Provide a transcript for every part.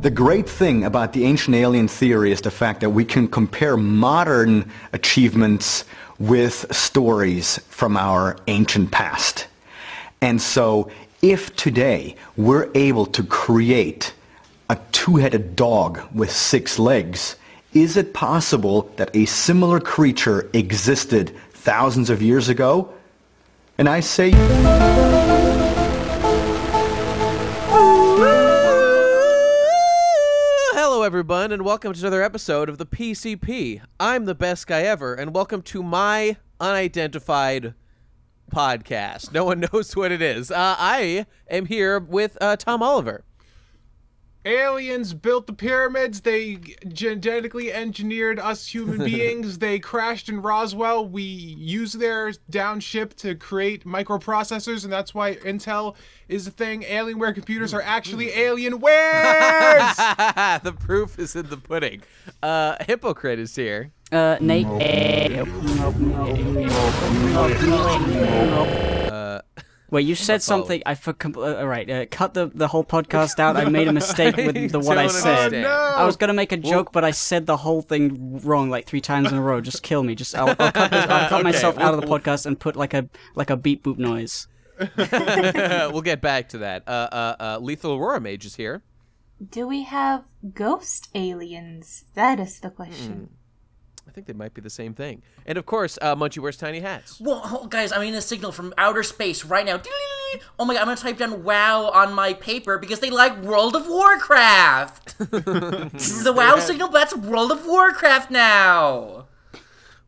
The great thing about the ancient alien theory is the fact that we can compare modern achievements with stories from our ancient past. And so if today we're able to create a two-headed dog with six legs, is it possible that a similar creature existed thousands of years ago? And I say... everyone, and welcome to another episode of the PCP. I'm the best guy ever, and welcome to my unidentified podcast. No one knows what it is. Uh, I am here with uh, Tom Oliver. Aliens built the pyramids they genetically engineered us human beings they crashed in roswell we use their down ship to create microprocessors and that's why intel is a thing alienware computers are actually alienwares the proof is in the pudding. Uh, Hippocrit is here. Uh, Nate. Wait, you said something. I forgot. Uh, all right, uh, cut the the whole podcast out. I made a mistake with the what I don't said. understand. I was gonna make a joke, but I said the whole thing wrong like three times in a row. Just kill me. Just I'll, I'll cut, this, I'll cut Okay, myself out of the we'll- podcast and put like a like a beep boop noise. we'll get back to that. Uh, uh, uh, Lethal Aurora Mage is here. Do we have ghost aliens? That is the question. I think they might be the same thing. And of course, uh, Munchy wears tiny hats. Well, oh, guys, I'm getting a signal from outer space right now. Oh my god, I'm gonna type down WoW on my paper because they like World of Warcraft. the WoW signal, that's World of Warcraft now.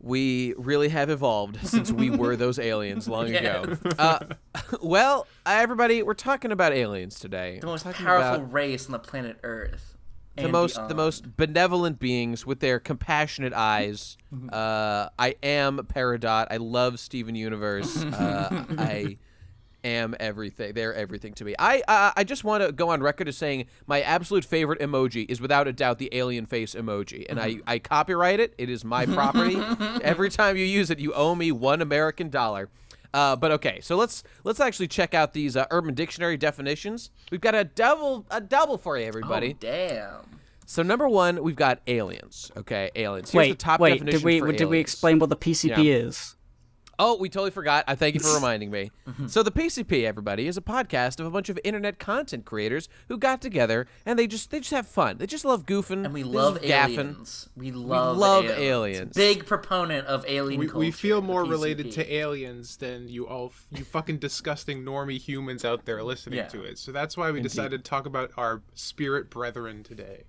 We really have evolved since we were those aliens long ago. Uh, well, uh, everybody, we're talking about aliens today. The most powerful about race on the planet Earth. The most the most benevolent beings with their compassionate eyes. Uh, I am Peridot. I love Steven Universe. Uh, I am everything. They're everything to me. I uh, I just want to go on record as saying my absolute favorite emoji is without a doubt the alien face emoji, and I I copyright it. It is my property. Every time you use it, you owe me one American dollar. Uh, but okay, so let's let's actually check out these uh, Urban Dictionary definitions. We've got a double a double for you, everybody. Oh, damn. So number one, we've got aliens. Okay, aliens. Here's the wait, top wait. definition Did we for did we explain what the PCP Yeah. is? Oh, we totally forgot. I thank you for reminding me. Mm-hmm. So the PCP, everybody, is a podcast of a bunch of internet content creators who got together and they just they just have fun. They just love goofing. And we love just gaffing. aliens. We love, love aliens. aliens. Big proponent of alien we, culture. we feel more related to aliens than you all you fucking disgusting normie humans out there listening Yeah. to it so that's why we decided to talk about our spirit brethren today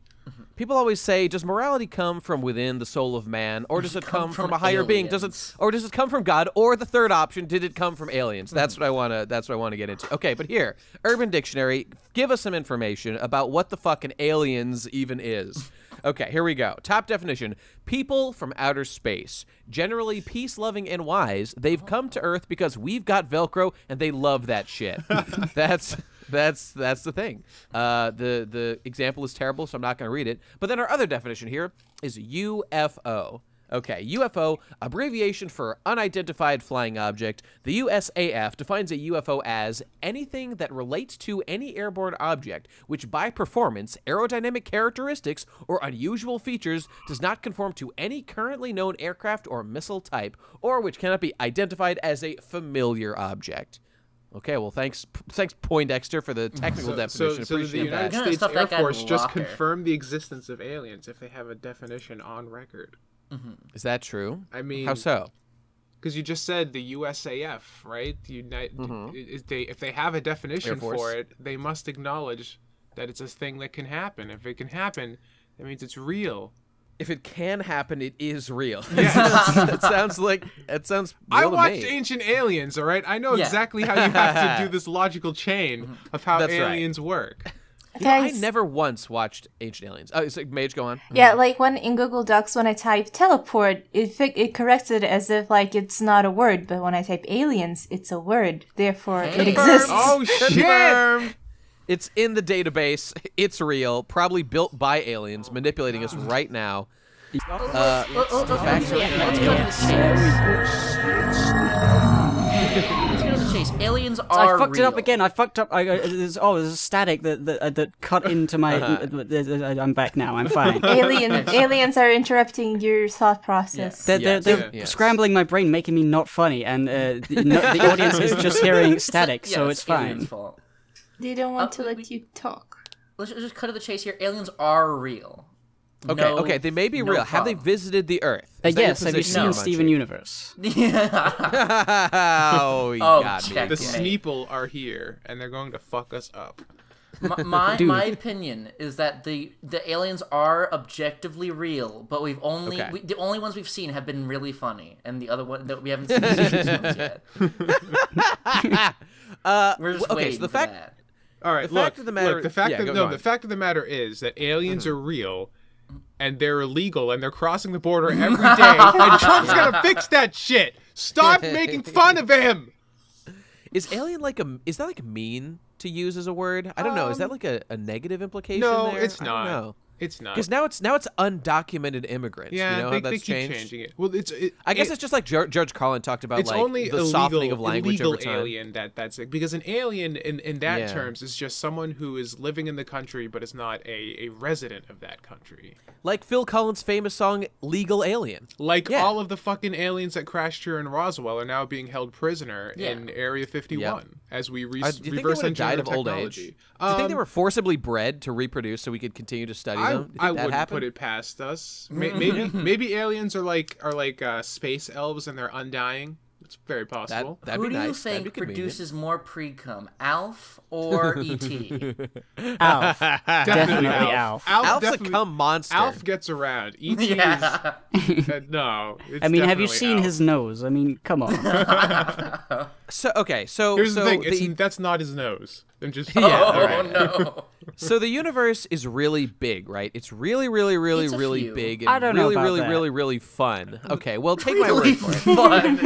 People always say, "Does morality come from within the soul of man, or does it come, from, from a higher being? Does it, or does it come from God? Or the third option, did it come from aliens?" Mm-hmm. That's what I want to. That's what I want to get into. Okay, but here, Urban Dictionary, give us some information about what the fucking aliens even is. Okay, here we go. Top definition: people from outer space, generally peace-loving and wise. They've oh. come to Earth because we've got Velcro, and they love that shit. that's. That's that's the thing. Uh, the the example is terrible, so I'm not going to read it. But then our other definition here is UFO. Okay, UFO, abbreviation for unidentified flying object. The USAF defines a UFO as anything that relates to any airborne object which by performance, aerodynamic characteristics, or unusual features does not conform to any currently known aircraft or missile type, or which cannot be identified as a familiar object. Okay, well, thanks, thanks Poindexter for the technical so, definition. so so the Appreciate united that. Gonna states stuff air that guy in force just locker. confirmed the existence of aliens if they have a definition on record mm-hmm. Is that true? I mean, How so? Because you just said the USAF, right? The United, mm-hmm. is they if they have a definition for it, they must acknowledge that it's a thing that can happen. If it can happen, that means it's real. If it can happen, it is real. Yeah. that sounds like it sounds. Real I watched me. Ancient Aliens, all right? I know Yeah. exactly how you have to do this logical chain mm-hmm. of how That's right. aliens work. You know, I never once watched Ancient Aliens. Oh, it's like Mage, go on. Yeah, like when in Google Docs, when I type teleport, it fi- it corrects it as if like it's not a word, but when I type aliens, it's a word. Therefore, it exists. Oh shit! Confirmed. It's in the database. It's real. Probably built by aliens manipulating us right now. Uh, Oh, oh, oh, facts are- yeah, let's go to the chase. Let's get to the chase. Aliens I are fucked it up again. I fucked up. I, I, there's, oh, there's a static that that, uh, that cut into my. Uh-huh. I'm back now. I'm fine. Alien aliens are interrupting your thought process. They're, they're, Yes, they're yes. scrambling my brain, making me not funny, and uh, the, no, the audience is just hearing static, Yeah, so it's aliens' fine. Fault. They don't want Uh, to we- let we- you talk. Let's just cut to the chase here. Aliens are real. Okay, No- okay, they may be no real. Have they visited the Earth? Uh, Is that your yes, have you seen Munchy? Steven Universe? oh, you Oh, got me. The Okay. Sneeple are here, and they're going to fuck us up. my my, my opinion is that the the aliens are objectively real, but we've only Okay. we, the only ones we've seen have been really funny, and the other one that we haven't seen the ones yet. Uh, We're just okay, waiting so the for fact that. All right, The look, fact of the matter- look, the fact yeah, go- no, on. the fact of the matter is that aliens are real, and they're illegal, and they're crossing the border every day, and Trump's gonna fix that shit. Stop making fun of him. is alien like a is that like mean to use as a word? I don't know. Is that like a, a negative implication? Um, No, there? it's not. It's not. Because now it's now it's undocumented immigrants. yeah, you know they, how they that's keep changed. changing it. Well, it's. It, I guess it- it's just like George Carlin talked about, it's like only the illegal, softening of language illegal over time. alien that that's it. because an alien in in that Yeah. terms is just someone who is living in the country but is not a a resident of that country. Like Phil Collins' famous song "Legal Alien." Like Yeah. all of the fucking aliens that crashed here in Roswell are now being held prisoner Yeah. in Area 51 as we re- Uh, do you think they reverse would died engineer of old age? technology. Do you think they Um, were forcibly bred to reproduce so we could continue to study I. Do you think I that wouldn't happened? put it past us. Maybe maybe aliens are like are like uh, space elves and they're undying. It's very possible. that'd Who be do nice. you think produces more pre-cum, Alf or E E.T.? Alf. definitely, Definitely Alf. Alf. Alf Alf's a cum monster. Alf gets around. ET yeah. is uh, no. It's I mean, have you seen Alf. his nose? I mean, come on. So okay, so Here's so the thing. It's, the, that's not his nose. I'm just. Yeah, oh alright. no. so the universe is really big, right? It's really, really, really, It's really few. big and I don't know really, about really, that. really, really fun. Okay, well, take my word for it. fun.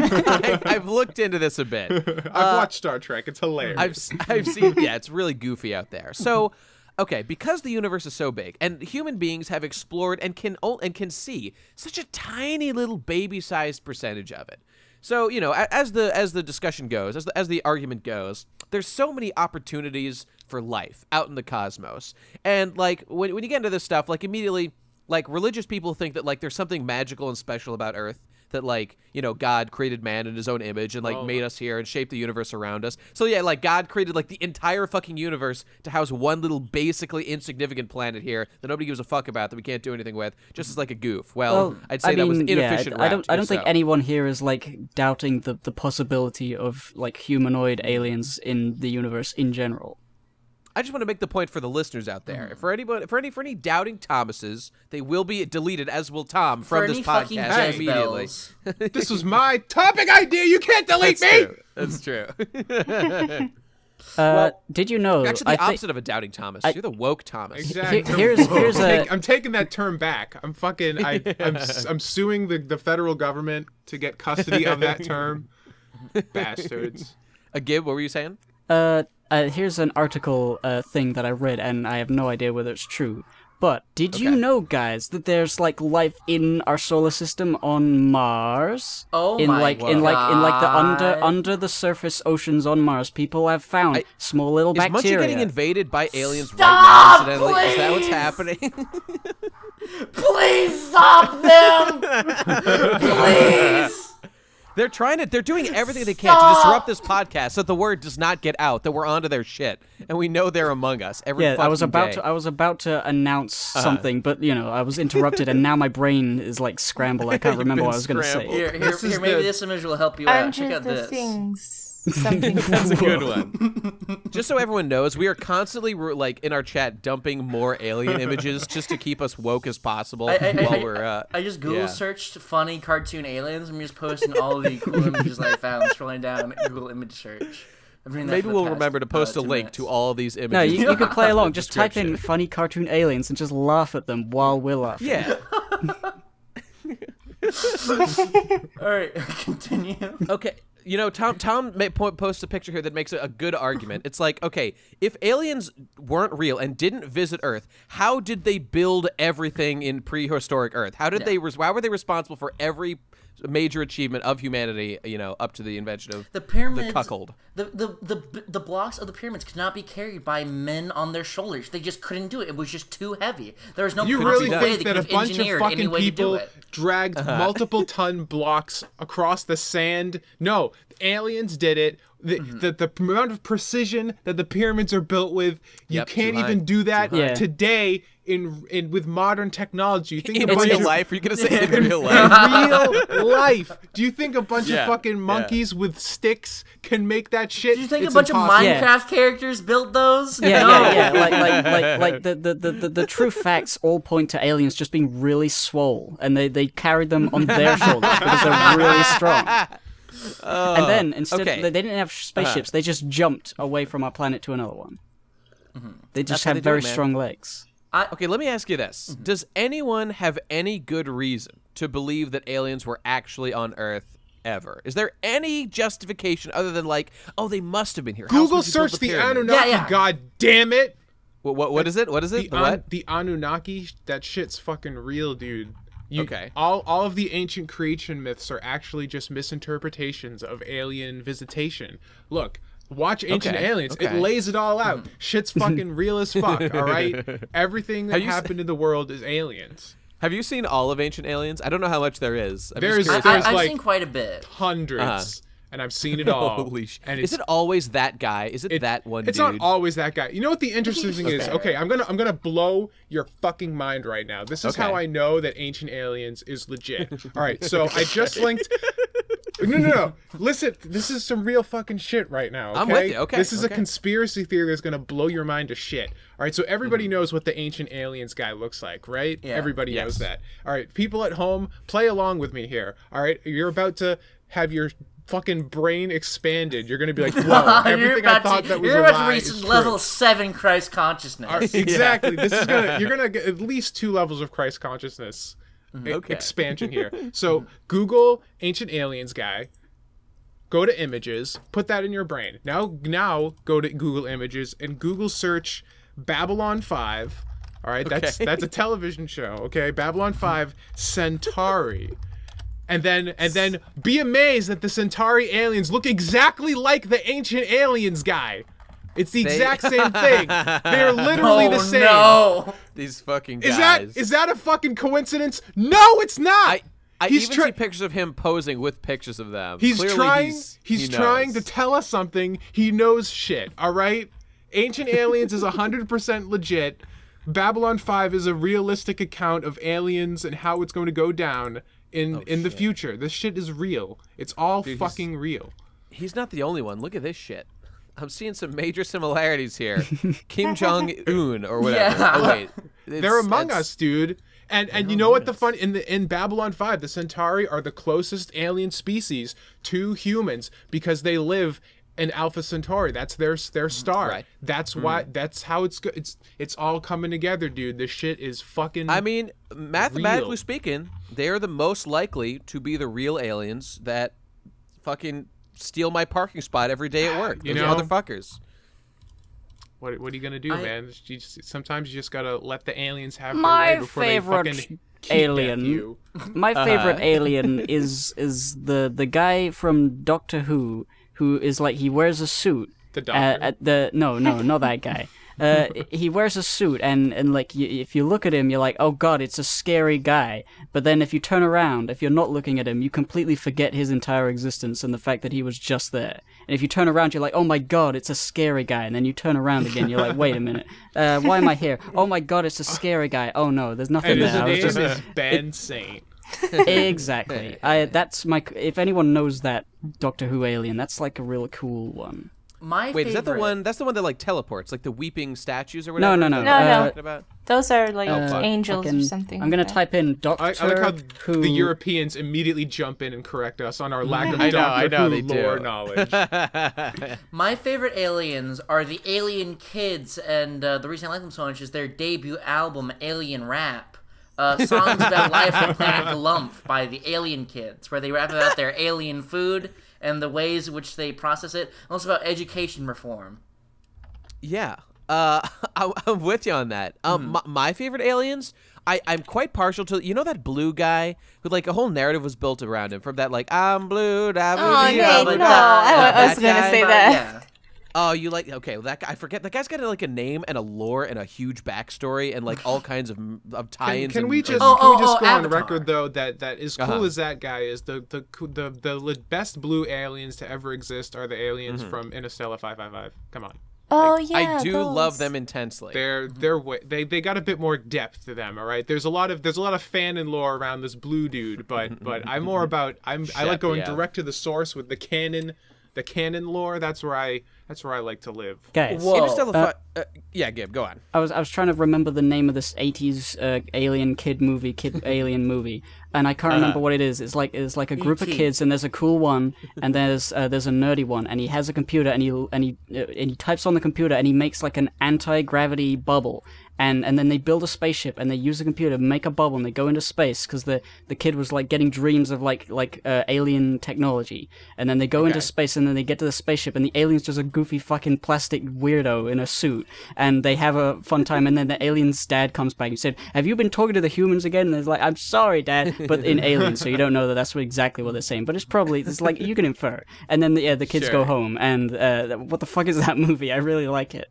I've, I've looked into this a bit. I've uh, watched Star Trek. It's hilarious. I've s- I've seen yeah, it's really goofy out there. So, okay, because the universe is so big and human beings have explored and can and can see such a tiny little baby-sized percentage of it. So, you know, as the as the discussion goes, as the, as the argument goes, there's so many opportunities for life out in the cosmos. And like when when you get into this stuff, like immediately like religious people think that like there's something magical and special about Earth that like you know God created man in His own image and like oh made us here and shaped the universe around us. So yeah, like God created like the entire fucking universe to house one little basically insignificant planet here that nobody gives a fuck about that we can't do anything with, just as like a goof. Well, I'd say I that was mean, an yeah, inefficient. I don't. I don't think south. anyone here is like doubting the the possibility of like humanoid aliens in the universe in general. I just want to make the point for the listeners out there. For anybody, for any, for any doubting Thomases, they will be deleted, as will Tom, from For this any fucking podcast immediately. This was my topic idea. You can't delete That's me. true. That's true. Uh, did you know? Actually, the I thi- opposite of a doubting Thomas. You're the woke Thomas. Exactly. Here's- here's a- Take- I'm taking that term back. I'm fucking. I, I'm. s- I'm suing the the federal government to get custody of that term. Bastards. A Gib, what were you saying? Uh, uh, here's an article uh, thing that I read, and I have no idea whether it's true. But did you know, guys, that there's like life in our solar system on Mars? Oh in my like in like in like the under under the surface oceans on Mars, people have found I- small little Is Munchy bacteria. getting invaded by aliens Stop, right now? Incidentally, is that what's happening? Please stop them! Please! They're trying to. They're doing everything they can to disrupt this podcast so that the word does not get out. That we're onto their shit, and we know they're among us every. yeah, I was about day. to I was about to announce Uh-huh. something, but you know I was interrupted, and now my brain is like scrambled. I can't remember what I was going to say. Here, here, This here maybe the- this image will help you out. Check out this. things. Something. That's a good one. just so everyone knows, we are constantly like in our chat dumping more alien images just to keep us woke as possible I, I, while I, we're. Uh, I just Google yeah. searched funny cartoon aliens. I'm just posting all the cool images that I found, scrolling down Google image search. I'm doing that Maybe we'll past, remember to uh, post a link minutes. to all of these images. No, you, you can play along. Just type in funny cartoon aliens and just laugh at them while we're laughing. Yeah. All right, continue. Okay. You know, Tom Tom may po- posts a picture here that makes a, a good argument. It's like, okay, if aliens weren't real and didn't visit Earth, how did they build everything in prehistoric Earth? How did Yeah. they? Why were they responsible for every major achievement of humanity. You know, up to the invention of The pyramids, cuckold. The, the the the blocks of the pyramids could not be carried by men on their shoulders. They just couldn't do it. It was just too heavy. There was no You really way think they that a bunch of engineered fucking way to people dragged Uh-huh. multiple ton blocks across the sand? No, aliens did it. The, Mm-hmm. the, the amount of precision that the pyramids are built with, you Yep, can't even do that. Yeah. today in in with modern technology. You think in a bunch real of, life. Are you gonna say in real in life? real life, do you think a bunch Yeah, of fucking yeah. monkeys with sticks can make that shit? Do you think It's a bunch impossible. of Yeah. Minecraft characters built those? Yeah, no. yeah, yeah. Like, like, like, like the, the, the, the, the true facts all point to aliens just being really swole, and they, they carried them on their shoulders because they're really strong. and oh, then instead, okay. they, they didn't have spaceships; uh-huh. they just jumped away from our planet to another one. Mm-hmm. They just That's how have they very it, strong legs. Okay, let me ask you this: Mm-hmm. Does anyone have any good reason to believe that aliens were actually on Earth? Ever? Is there any justification other than like, oh, they must have been here? Google would you build search the the? Anunnaki. Yeah, yeah. God damn it! What, what, what is it? What is it? The, The, An- the Anunnaki, that shit's fucking real, dude. You, Okay. All all of the ancient creation myths are actually just misinterpretations of alien visitation. Look, watch Ancient Okay, Aliens. It okay. Hmm. lays it all out. Shit's fucking real as fuck. All right. Everything that Have you s- happened in the world is aliens. Have you seen all of Ancient Aliens? I don't know how much there is. I'm There just is- curious. I, There's I've like- seen quite a bit. Hundreds. Uh-huh. And I've seen it all. Holy shit. And Is it always that guy? Is it, It- that one It's dude? not always that guy. You know what the interesting thing is? Okay, I'm gonna I'm gonna blow your fucking mind right now. This is how I know that Ancient Aliens is legit. All right, so I just linked. No, no, no. Listen, this is some real fucking shit right now. Okay? I'm with you. Okay, This is okay. a conspiracy theory that's gonna blow your mind to shit. All right, so everybody Mm-hmm. knows what the Ancient Aliens guy looks like, right? Yeah. Everybody Yes. knows that. All right, people at home, play along with me here. All right, you're about to have your fucking brain expanded. You're gonna be like, whoa, you're everything I thought to, that was you're a about to lie reach level true. seven Christ consciousness. Exactly. This is gonna you're gonna get at least two levels of Christ consciousness Mm-hmm. Okay. expansion here. So Google ancient aliens guy. Go to images, put that in your brain. Now now go to Google Images and Google search Babylon 5. All right, that's that's a television show, okay? Babylon 5 Centauri. And then and then be amazed that the Centauri aliens look exactly like the ancient aliens guy. It's the exact same thing. They're literally oh the same. no! These fucking guys. Is that is that a fucking coincidence? No, it's not. I I he's even see pictures of him posing with pictures of them. He's Clearly trying. He's, He's, he trying to tell us something. He knows shit. All right. Ancient Aliens is hundred percent legit. Babylon Five is a realistic account of aliens and how it's going to go down in oh, in the future. This shit is real. It's all he's- fucking real. He's not the only one. Look at this shit. I'm seeing some major similarities here. Kim Jong Un or whatever. Yeah. Oh wait, They're among us, dude. And and you know what the fun in the in Babylon 5, the Centauri are the closest alien species to humans because they live in Alpha Centauri. That's their their mm, star. Right. That's mm. why that's how it's go- it's it's all coming together, dude. This shit is fucking I mean, mathematically real. speaking, they are the most likely to be the real aliens that fucking steal my parking spot every day at work. You Those know? motherfuckers. what what are you going to do, I- man? You just, sometimes you just got to let the aliens have their My way before favorite they fucking kidnap alien you. My Uh-huh. favorite alien is is the the guy from Doctor Who who is like he wears a suit. The uh, doctor? at the no no not that guy. Uh, he wears a suit and and like y if you look at him, you're like, oh god, it's a scary guy. But then if you turn around, if you're not looking at him, you completely forget his entire existence and the fact that he was just there. And if you turn around, you're like, oh my god, it's a scary guy. And then you turn around again, you're like, wait a minute, uh, why am I here? Oh my god, it's a scary guy. Oh no, there's nothing there. I was just is Ben Saint. exactly. I that's my. If anyone knows that Doctor Who alien, that's like a real cool one. My Wait, is that the favorite- one? That's the one that like teleports, like the weeping statues or whatever. no, Is no. No, what no. talking? Those are like Uh, angels or something. I'm gonna like type in Doctor I, I like how Who. the Europeans immediately jump in and correct us on our lack of I know, Doctor I know Who they do. lore knowledge. My favorite aliens are the Alien Kids, and uh, the reason I like them so much is their debut album, Alien Rap. Uh, songs about life on planet Glumph by the Alien Kids, where they rap about their alien food and the ways in which they process it, and also about education reform. Yeah. Uh, I, I'm with you on that. Um, Hmm. my, my favorite aliens, I, I'm quite partial to. You know that blue guy who like a whole narrative was built around him from that like I'm blue, da blue, Oh, dee, Nate, da, no. blue, I, da." wa- I was gonna guy? say But, that. yeah. Oh, you like okay? Well, that guy, I forget. That guy's got like a name and a lore and a huge backstory and like all kinds of of tie-ins. can and- we just Oh, can we just oh, go on the record though that that as cool Uh-huh. as that guy is, the the the the, best blue aliens to ever exist are the aliens Mm-hmm. from Interstella 555. Come on. Oh yeah, I do love them intensely. They're they're wa- they they got a bit more depth to them. All right. There's a lot of there's a lot of fan and lore around this blue dude, but but I'm more about I'm I like going yeah. direct to the source with the canon, the canon lore. That's where I that's where I like to live. Guys, Whoa. Interstella. Uh, fi- uh, yeah, Gib, go on. I was I was trying to remember the name of this '80s uh, alien kid movie, kid alien movie, and I can't remember what it is. It's like it's like a group of kids, and there's a cool one, and there's uh, there's a nerdy one, and he has a computer, and he and he uh, and he types on the computer, and he makes like an anti gravity bubble, and and then they build a spaceship, and they use a computer to make a bubble, and they go into space because the the kid was like getting dreams of like like uh, alien technology, and then they go into space, and then they get to the spaceship, and the alien's just a goofy fucking plastic weirdo in a suit, and they have a fun time, and then the alien's dad comes back and said, "Have you been talking to the humans again?" And it's like, "I'm sorry, dad," but in Alien, so you don't know that that's what, exactly what they're saying, but it's probably it's like you can infer, and then the, yeah, the kids go home, and uh, what the fuck is that movie? I really like it.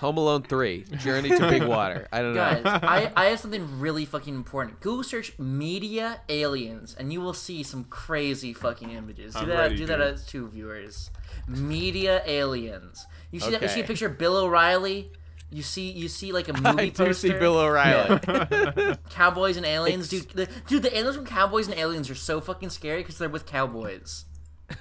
Home Alone Three: Journey to Big Water. I don't know. Guys, I, I have something really fucking important. Google search media aliens, and you will see some crazy fucking images. Do I'm that. ready, do that as two viewers. Media aliens. You see that? You see a picture of Bill O'Reilly. You see, you see like a movie I do poster. see Bill O'Reilly. Cowboys and aliens, dude. The, dude, the aliens from Cowboys and Aliens are so fucking scary because they're with cowboys.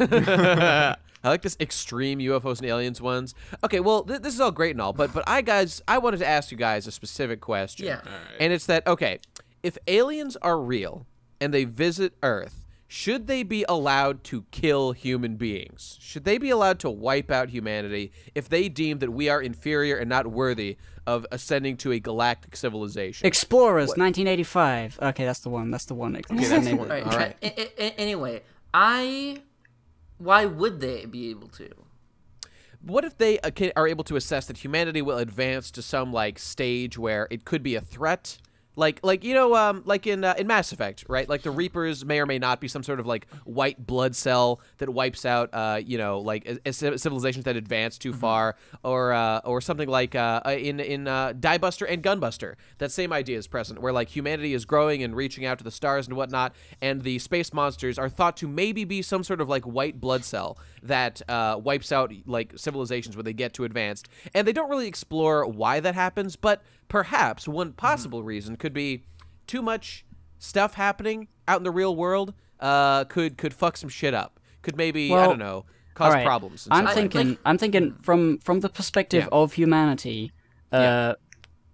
I like this extreme UFOs and aliens ones. Okay, well, th- this is all great and all, but but I guys, I wanted to ask you guys a specific question. Yeah. And it's that okay, if aliens are real and they visit Earth, should they be allowed to kill human beings? Should they be allowed to wipe out humanity if they deem that we are inferior and not worthy of ascending to a galactic civilization? Explorers, 1985. Okay, that's the one. That's the one. Okay, that's the one. All right. All right. a- a- a- anyway, I. Why would they be able to? what if they uh, are able to assess that humanity will advance to some like stage where it could be a threat like like you know um like in uh, in Mass Effect right? Like the Reapers may or may not be some sort of like white blood cell that wipes out uh you know like a, a civilizations that advance too far or uh or something like uh uh, in in uh Diebuster and Gunbuster that same idea is present where like humanity is growing and reaching out to the stars and whatnot and the space monsters are thought to maybe be some sort of like white blood cell that uh, wipes out like civilizations when they get too advanced. And they don't really explore why that happens but perhaps one possible reason could be too much stuff happening out in the real world uh, could could fuck some shit up could maybe i don't know cause All right. problems in I'm some thinking. Like- I'm thinking from from the perspective Yeah. of humanity. Uh, Yeah.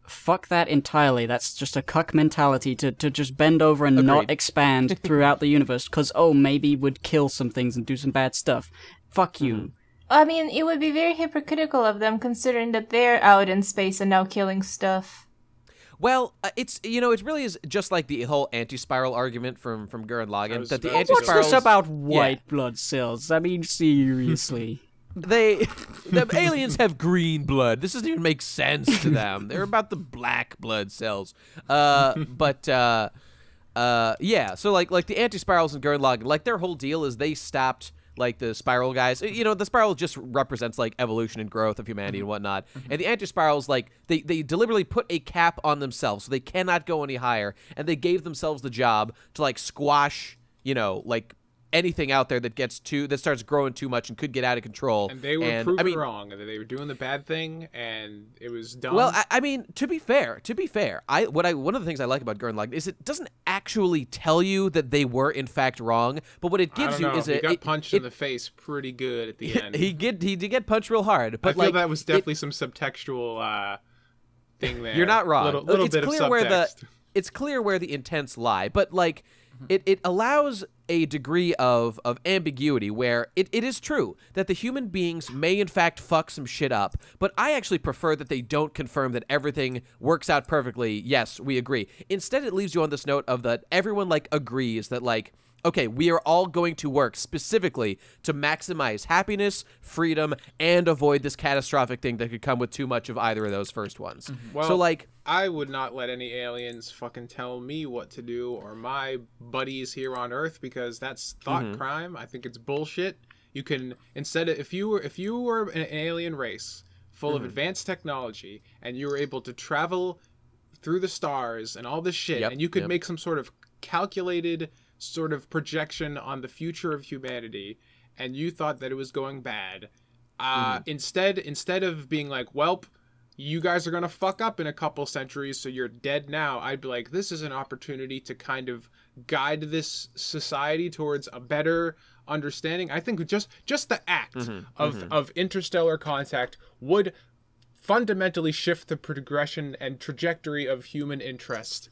Fuck that entirely. That's just a cuck mentality to, to just bend over and not expand throughout the universe. Because oh, maybe would kill some things and do some bad stuff. Fuck you. Mm-hmm. I mean, it would be very hypocritical of them considering that they're out in space and now killing stuff. Well, uh, it's you know it really is just like the whole anti-spiral argument from from Gurren Lagann that the about to What's anti-spirals this about white blood cells? I mean, seriously. they the aliens have green blood. This doesn't even make sense to them. They're about the black blood cells. Uh, but uh, uh, yeah. So like like the anti-spirals and Gurren Lagann, like their whole deal is they stopped like the spiral guys. Eh, you know, the spiral just represents like evolution and growth of humanity and mm-hmm. whatnot. Mm-hmm. And the anti-spirals like they they deliberately put a cap on themselves, so they cannot go any higher. And they gave themselves the job to like squash. You know, like anything out there that gets too that starts growing too much and could get out of control. And they were and, proven I mean, wrong that they were doing the bad thing, and it was dumb. Well, I, I mean, to be fair, to be fair, I what I one of the things I like about Gurren Lagann is it doesn't actually tell you that they were in fact wrong, but what it I gives you is he a got it- punched it- in the face pretty good at the end. he get he did get punched real hard, I but feel like that was it- definitely some subtextual uh, thing there. You're not wrong. Little, little it's bit clear of where the it's clear where the intents lie, but like Mm-hmm. it, it allows a degree of of ambiguity where it, it is true that the human beings may in fact fuck some shit up, but I actually prefer that they don't confirm that everything works out perfectly. Yes, we agree. Instead, it leaves you on this note of that everyone like agrees that like okay, we are all going to work specifically to maximize happiness, freedom, and avoid this catastrophic thing that could come with too much of either of those first ones. Mm-hmm. Well, so like I would not let any aliens fucking tell me what to do or my buddies here on Earth because that's thought Mm-hmm. crime. I think it's bullshit. You can instead of if you were if you were an alien race full Mm-hmm. of advanced technology and you were able to travel through the stars and all this shit Yep, and you could yep. make some sort of calculated sort of projection on the future of humanity and you thought that it was going bad. Uh, Mm-hmm. instead instead of being like welp you guys are gonna fuck up in a couple centuries so you're dead now i'd be like this is an opportunity to kind of guide this society towards a better understanding. I think just just the act Mm-hmm, of of interstellar contact would fundamentally shift the progression and trajectory of human interest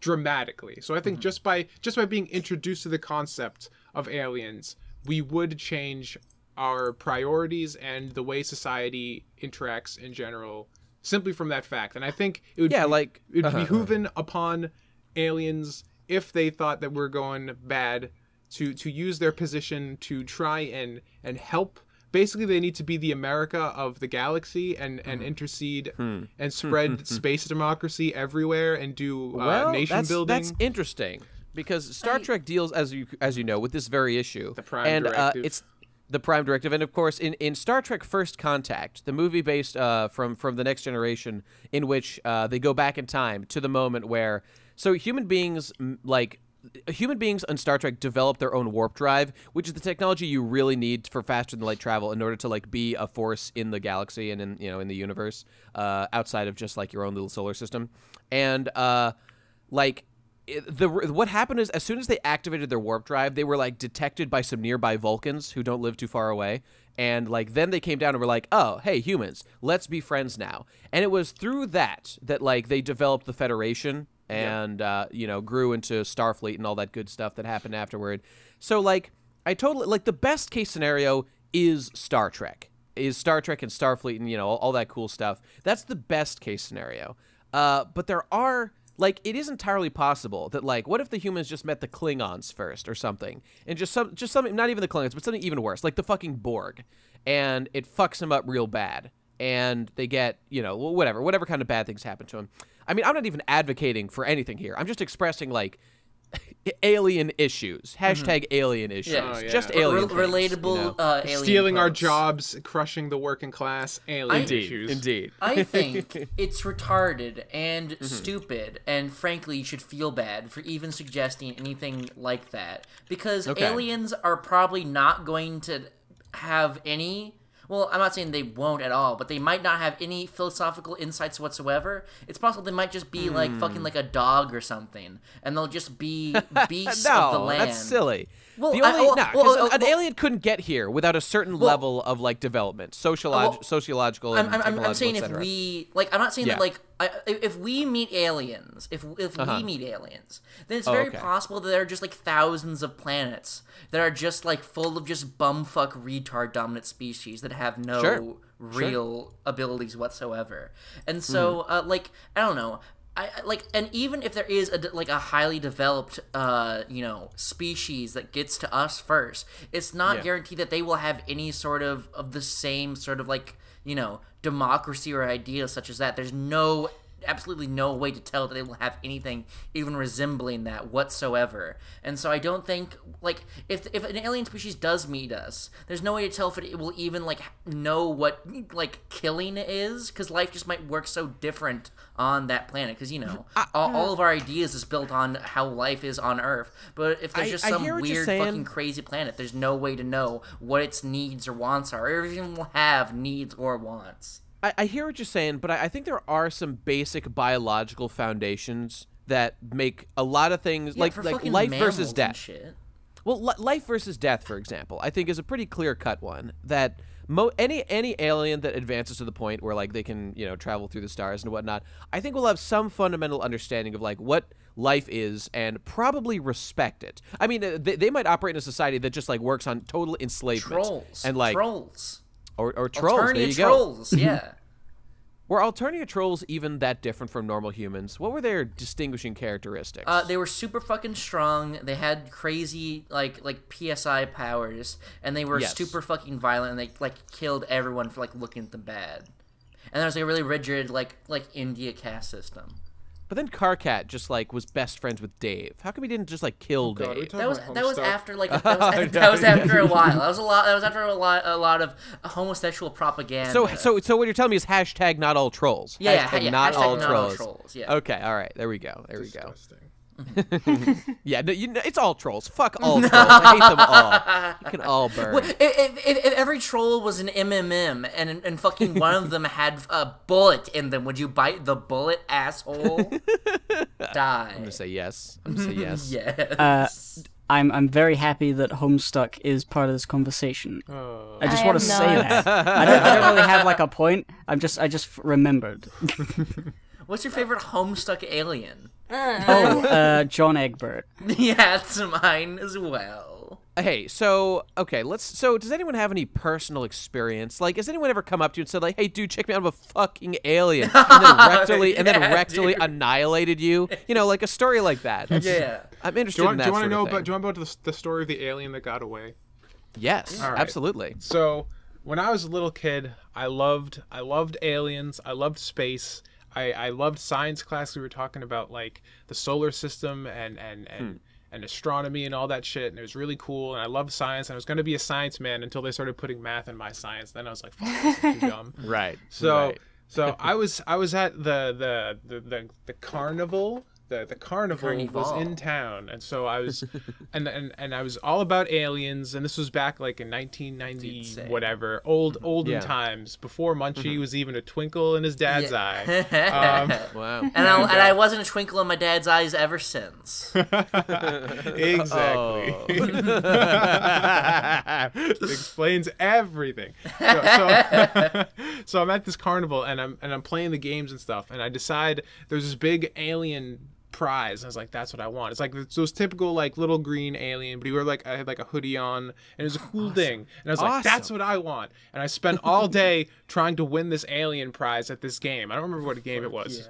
dramatically. So I think just by just by being introduced to the concept of aliens, we would change our priorities and the way society interacts in general simply from that fact. And I think it would Yeah, be, like- it would uh-huh, behooven upon aliens if they thought that we're going bad to to use their position to try and and help basically they need to be the america of the galaxy and and intercede and spread space democracy everywhere and do uh, well, nation that's, building That's interesting because Star Trek deals, as you as you know, with this very issue. The Prime and, Directive. Uh, it's the Prime Directive, and of course, in, in Star Trek: First Contact, the movie based uh, from from the Next Generation, in which uh, they go back in time to the moment where so human beings m- like. Human beings on Star Trek develop their own warp drive, which is the technology you really need for faster than light travel in order to like be a force in the galaxy and in you know in the universe uh, outside of just like your own little solar system. And uh, like the what happened is as soon as they activated their warp drive, they were like detected by some nearby Vulcans who don't live too far away, and like then they came down and were like, "Oh, hey humans, let's be friends now." And it was through that that like they developed the Federation and uh, you know grew into Starfleet and all that good stuff that happened afterward. So like I totally like the best case scenario is Star Trek. Is Star Trek and Starfleet and you know all, all that cool stuff. That's the best case scenario. Uh, but there are like it is entirely possible that like what if the humans just met the Klingons first or something and just some just something not even the Klingons but something even worse like the fucking Borg and it fucks them up real bad and they get you know whatever whatever kind of bad things happen to them. I mean I'm not even advocating for anything here. I'm just expressing like alien issues hashtag alien issues Yeah. Oh, yeah. just Re- alien Rel- things, relatable you know? uh, alien stealing our jobs crushing the working class alien indeed issues indeed I think it's retarded and Mm-hmm. stupid, and frankly, you should feel bad for even suggesting anything like that. Because Okay. aliens are probably not going to have any. Well, I'm not saying they won't at all, but they might not have any philosophical insights whatsoever. It's possible they might just be like Hmm. fucking like a dog or something, and they'll just be beasts no, of the land. that's silly. Well, the I- only, well, nah, well, well, an well- alien couldn't get here without a certain level of like development, sociolog- sociological. I'm, And I'm, I'm, I'm saying if we like, I'm not saying Yeah. that like, I, if we meet aliens, if if Uh-huh. we meet aliens, then it's Oh, very okay. possible that there are just like thousands of planets that are just like full of just bumfuck retard dominant species that have no Sure. real abilities whatsoever. And so, Hmm. uh, like, I don't know. I, like and even if there is a like a highly developed uh you know species that gets to us first it's not Yeah. guaranteed that they will have any sort of of the same sort of like you know democracy or ideas such as that there's no absolutely no way to tell that they will have anything even resembling that whatsoever. And so i don't think like if if an alien species does meet us there's no way to tell if it will even like know what like killing is because life just might work so different on that planet because you know all, all of our ideas is built on how life is on earth. But if there's just I some hear weird fucking crazy planet there's no way to know what its needs or wants are or even will have needs or wants I, I hear what you're saying, but I, I think there are some basic biological foundations that make a lot of things Yeah, like like life versus death. Well, li- life versus death, for example, I think is a pretty clear cut one. That mo- any any alien that advances to the point where like they can you know travel through the stars and whatnot, I think we'll have some fundamental understanding of like what life is and probably respect it. I mean, uh, they, they might operate in a society that just like works on total enslavement trolls and like trolls or, or trolls. There Alternia you go. trolls yeah Were Alternia trolls even that different from normal humans? What were their distinguishing characteristics? Uh, they were super fucking strong. They had crazy like like PSI powers, and they were Yes. super fucking violent. And they like killed everyone for like looking at them bad. And there was like a really rigid like like India caste system. But then Karkat just like was best friends with Dave. How come he didn't just like kill God, Dave? That was about that was Homestuck? after like that was, that was after a while. That was a lot. That was after a lot a lot of homosexual propaganda. So, so, so what you're telling me is hashtag not all trolls. Yeah, hashtag yeah, not, hashtag all, not all trolls. trolls, yeah. Okay, all right, there we go, there we go. Disgusting. Yeah, no, you know, it's all trolls. Fuck all trolls. I hate them all. You can all burn. Wait, if, if, if, if every troll was an MMM and and fucking one of them had a bullet in them, would you bite the bullet, asshole? Die. I'm gonna say yes. I'm gonna say yes. Yes. Uh, I'm I'm very happy that Homestuck is part of this conversation. Oh. I just I want to say that. I don't, I don't really have like a point. I'm just I just f- remembered. What's your favorite Homestuck alien? Oh, uh, John Egbert. yeah, it's mine as well. Hey, so okay, let's. So, does anyone have any personal experience? Like, has anyone ever come up to you and said, like, "Hey, dude, check me out, I'm a fucking alien," and then rectally and then rectally dude. annihilated you? You know, like a story like that. That's- Yeah. I'm Do interested you want, in that do you want to know of about? Do you want to about the, the story of the alien that got away? yes, All right. absolutely. So when I was a little kid, I loved I loved aliens. I loved space. I, I loved science class. We were talking about like the solar system and and and, hmm. and astronomy and all that shit, and it was really cool. And I loved science. And I was going to be a science man until they started putting math in my science. Then I was like, fuck, this is too dumb. Right. So right. so I was I was at the the the the, the carnival. The, the carnival was Carnival. in town and so I was and, and and I was all about aliens and this was back like in 1990 say. whatever old olden Yeah. times before Munchy was even a twinkle in his dad's eye um, Wow. And I, and I wasn't a twinkle in my dad's eyes ever since. exactly Oh. explains everything. So, so, so I'm at this carnival and I'm and I'm playing the games and stuff, and I decide there's this big alien prize. And I was like, that's what I want. It's like it's those typical like little green alien, but he wore like I had like a hoodie on, and it was a cool thing. And I was like, that's what I want. And I spent all day trying to win this alien prize at this game. I don't remember what game it was,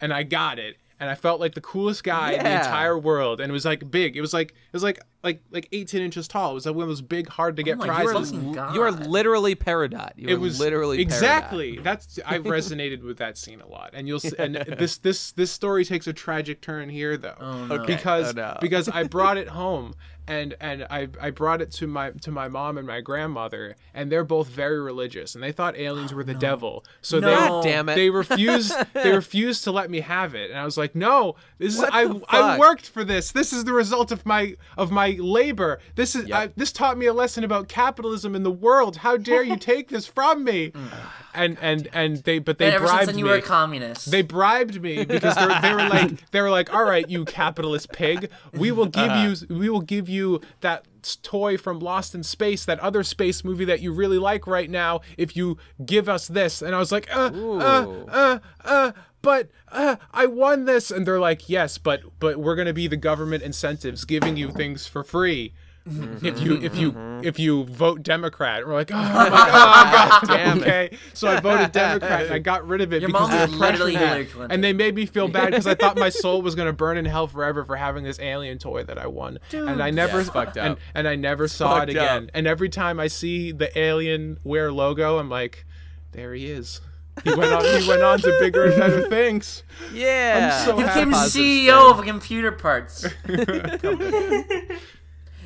and I got it. And I felt like the coolest guy in the entire world, and it was like big. It was like it was like like like 18 inches tall. It was like one of those big, hard to get oh my prizes. fucking God. You are literally Peridot. You It are was literally Peridot. exactly that's I've resonated with that scene a lot, and you'll see, and this this this story takes a tragic turn here though, oh, no. because Oh, no. because I brought it home and and I I brought it to my to my mom and my grandmother, and they're both very religious, and they thought aliens oh, were the devil, so No. they God damn it. they refused they refused to let me have it, and I was like, no, this is I the I worked for this. This is the result of my of my labor. This is I, this taught me a lesson about capitalism in the world. How dare you take this from me? Mm. Oh, and and and they but they and ever since bribed then, you me. were a communist. They bribed me because they were, they were like they were like, all right, you capitalist pig, we will give uh-huh. you we will give you that toy from Lost in Space, that other space movie that you really like right now, if you give us this. And I was like, uh, uh, uh, uh, but uh, I won this, and they're like, yes, but but we're gonna be the government incentives giving you things for free. Mm-hmm. if you if you mm-hmm. if you vote Democrat, we're like, oh my oh god, Damn it. okay. So I voted Democrat and I got rid of it Your because mom they was literally Hillary that. Clinton. and they made me feel bad because I thought my soul was gonna burn in hell forever for having this alien toy that I won, and I never it's fucked up. And, and I never saw it fucked up. again. And every time I see the Alienware logo, I'm like, there he is. He went on. He went on to bigger and better things. Yeah. so He became Positive CEO of a computer parts.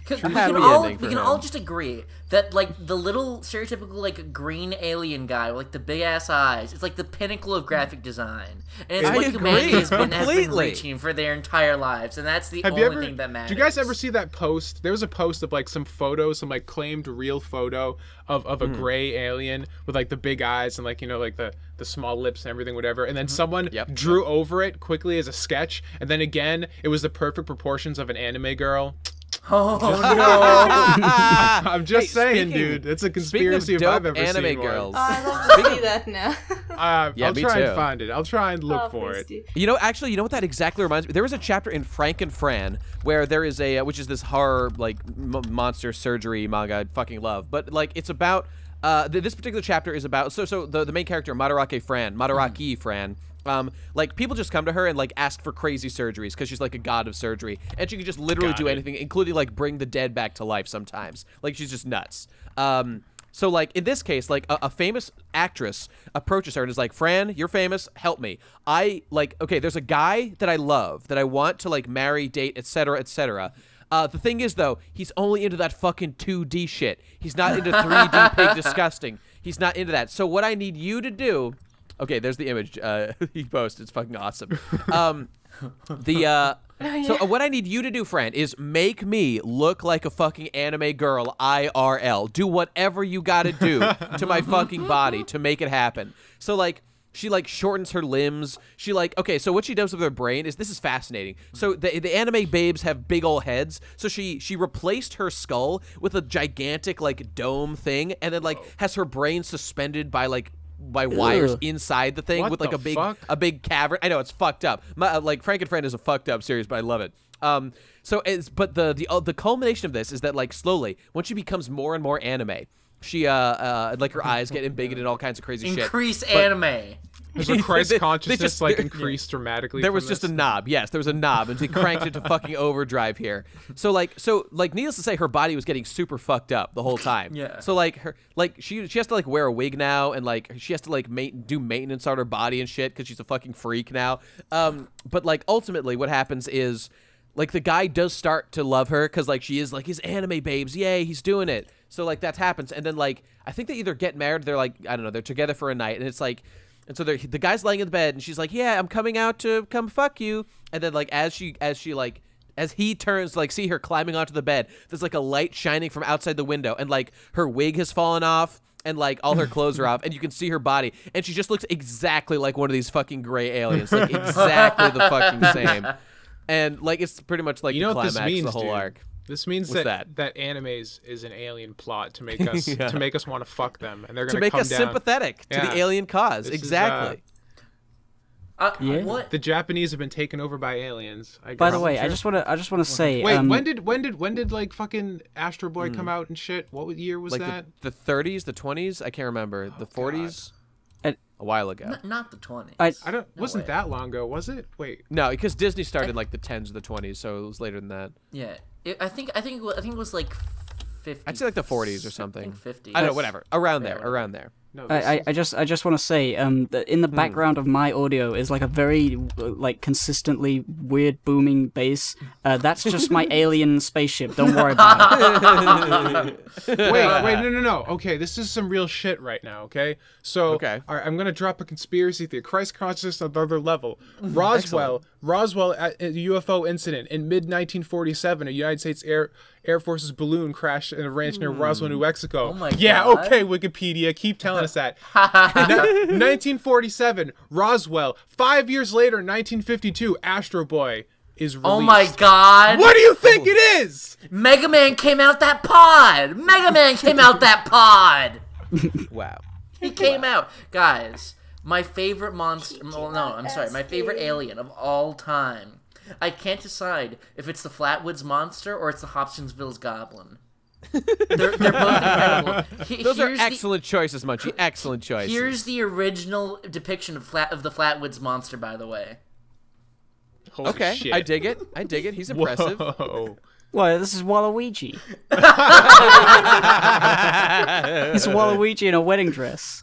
'Cause we can all we can him. all just agree that like the little stereotypical like green alien guy with like the big ass eyes, it's like the pinnacle of graphic design, and it's I what agree humanity has been, has been reaching for their entire lives, and that's the Have only ever? thing that matters. Do you guys ever see that post? There was a post of like some photo, some like claimed real photo of, of a Hmm. gray alien with like the big eyes and like you know like the the small lips and everything, whatever. And then someone Mm-hmm. Yep. drew over it quickly as a sketch, and then again it was the perfect proportions of an anime girl. Oh I'm just Hey, saying, speaking- dude, it's a Speaking of conspiracy if dope I've ever anime seen one. girls, Oh, I love to see that now. Uh, Yeah, I'll try too. and find it. I'll try and look Oh, for it. do. You know, actually, you know what that exactly reminds me. There was a chapter in Franken Fran where there is a, uh, which is this horror like m- monster surgery manga I fucking love, but like it's about uh, th- this particular chapter is about so so the, the main character Madarake Fran, Madaraki Fran. Um, like people just come to her and like ask for crazy surgeries because she's like a god of surgery, and she can just literally Got do it. anything, including like bring the dead back to life sometimes. Like she's just nuts. Um, so like in this case, like a, a famous actress approaches her and is like, "Fran, you're famous. Help me. I like okay. There's a guy that I love that I want to like marry, date, etc., etc." Uh, the thing is, though, he's only into that fucking 2D shit. He's not into 3D pig disgusting. He's not into that. So what I need you to do, okay, there's the image uh, he posted. It's fucking awesome. Um, the uh, so uh, what I need you to do, friend, is make me look like a fucking anime girl IRL. Do whatever you got to do to my fucking body to make it happen. So like she like shortens her limbs. She like okay, so what she does with her brain is this is fascinating. So the the anime babes have big old heads. So she she replaced her skull with a gigantic like dome thing, and then like has her brain suspended by like by wires Ugh. inside the thing What with like a big fuck? a big cavern. I know it's fucked up. My, like Frank and Franken Fran is a fucked up series, but I love it. Um, so it's but the the uh, the culmination of this is that like slowly, when she becomes more and more anime, she uh uh like her eyes get big and all kinds of crazy shit. Increase anime. Has her Christ consciousness just- like increased dramatically? There was just a knob. Yes, there was a knob, and she cranked it to fucking overdrive here. So like, so like, needless to say, her body was getting super fucked up the whole time. Yeah. So like, her like she she has to like wear a wig now, and like she has to like ma- do maintenance on her body and shit because she's a fucking freak now. Um, but like ultimately, what happens is. Like the guy does start to love her because like she is like his anime babes, yay, he's doing it. So like that happens, and then like I think they either get married, they're like I don't know, they're together for a night, and it's like and so the guy's laying in the bed, and she's like, "Yeah, I'm coming out to come fuck you." And then like as she as she like as he turns to like see her climbing onto the bed, there's like a light shining from outside the window, and like her wig has fallen off. And like all her clothes are off, and you can see her body, and she just looks exactly like one of these fucking gray aliens, like exactly the fucking same. And like it's pretty much like You know the what this means, the whole dude? arc. This means that, that? that animes is an alien plot to make us Yeah. to make us want to fuck them, and they're To gonna make come us down. sympathetic to Yeah. the alien cause, This is, uh, exactly. Uh, Yeah. What? The Japanese have been taken over by aliens. I By the guess. way, I just want to I just want to say Wait, um, when did when did when did like fucking Astro Boy come out and shit? What year was like that? the, the 30s, the 20s, I can't remember. The 40s, A while ago. N- not the 20s. I- I don't. wasn't way. that long ago, was it? Wait. No, because Disney started in like the 10s or the 20s, so it was later than that. yeah. It, I think I think it I think it was like 50. I'd say like the 40s or something. think 50. I don't know, whatever. Around Yeah, there, whatever. around there. No. I, I, I just I just want to say um that in the Hmm. background of my audio is like a very uh, like consistently weird booming bass. Uh, that's just my alien spaceship. Don't worry about it. wait, wait, no, no, no. Okay, this is some real shit right now. Okay, so Okay. all right, I'm gonna drop a conspiracy theory. Christ consciousness on another level. Roswell, Roswell, at a UFO incident in mid 1947, a United States Air Air Force's balloon crashed in a ranch near Roswell, New hmm. Mexico. Oh my yeah, God. okay, Wikipedia, keep telling us that. Ni- 1947, Roswell. Five years later, 1952, Astro Boy is oh released. Oh my god. What do you think oh. it is? Mega Man came out that pod. Mega Man came out that pod. Wow. He came out, guys. My favorite monster. Well, no, I'm sorry. My favorite alien of all time. I can't decide if it's the Flatwoods monster or it's the Hopkinsville's goblin. they're, they're both incredible. He- Those are here's the- excellent choices, Munchy. Excellent choices. Here's the original depiction of flat of the Flatwoods monster, by the way. Holy okay, shit. I dig it. I dig it. He's impressive. Whoa. Well, this is Waluigi. He's Waluigi in a wedding dress.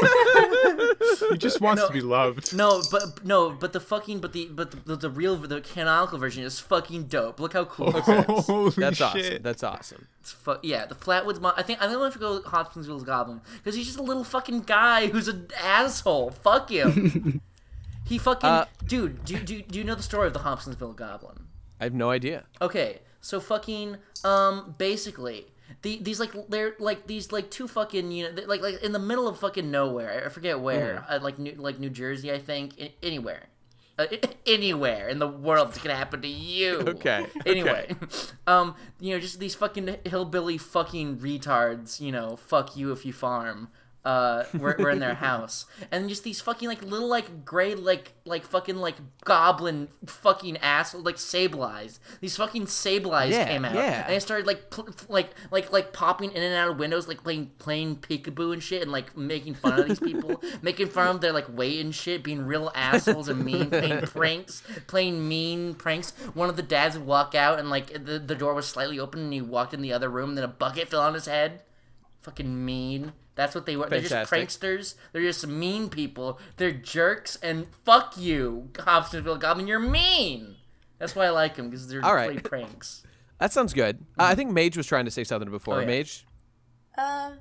He just wants to be loved. No, but no, but the fucking but the but the, the real the canonical version is fucking dope. Look how cool this is. Holy That's shit. awesome. That's awesome. It's fu- yeah, the Flatwoods. Mon- I think I think I'm gonna go Hopkinsville's Goblin because he's just a little fucking guy who's an asshole. Fuck him. he fucking Uh, dude. Do, do do you know the story of the Hobsonsville Goblin? I have no idea. Okay, so fucking um basically the, these like they're like these like two fucking you know like like in the middle of fucking nowhere. I forget where. Uh, like New like New Jersey, I think. I- anywhere. Uh, anywhere in the world it's gonna happen to you. Okay, Anyway, um, you know, just these fucking hillbilly fucking retards. You know, fuck you if you farm. Uh, we're, we're in their house, and just these fucking like little like gray like like fucking like goblin fucking ass like sable eyes. These fucking sable eyes Yeah, came out, yeah. and they started like like like like popping in and out of windows, like playing playing peekaboo and shit, and like making fun of these people, making fun of their like weight and shit, being real assholes and mean, playing pranks, playing mean pranks. One of the dads would walk out, and like the the door was slightly open, and he walked in the other room, and then a bucket fell on his head. Fucking mean. That's what they were. They're just pranksters. They're just mean people. They're jerks. And fuck you, Hopkinsville Goblin. You're mean. That's why I like them because they're All right. play pranks. That sounds good. Uh, I think Mage was trying to say something before. Oh, yeah. Mage. Uh,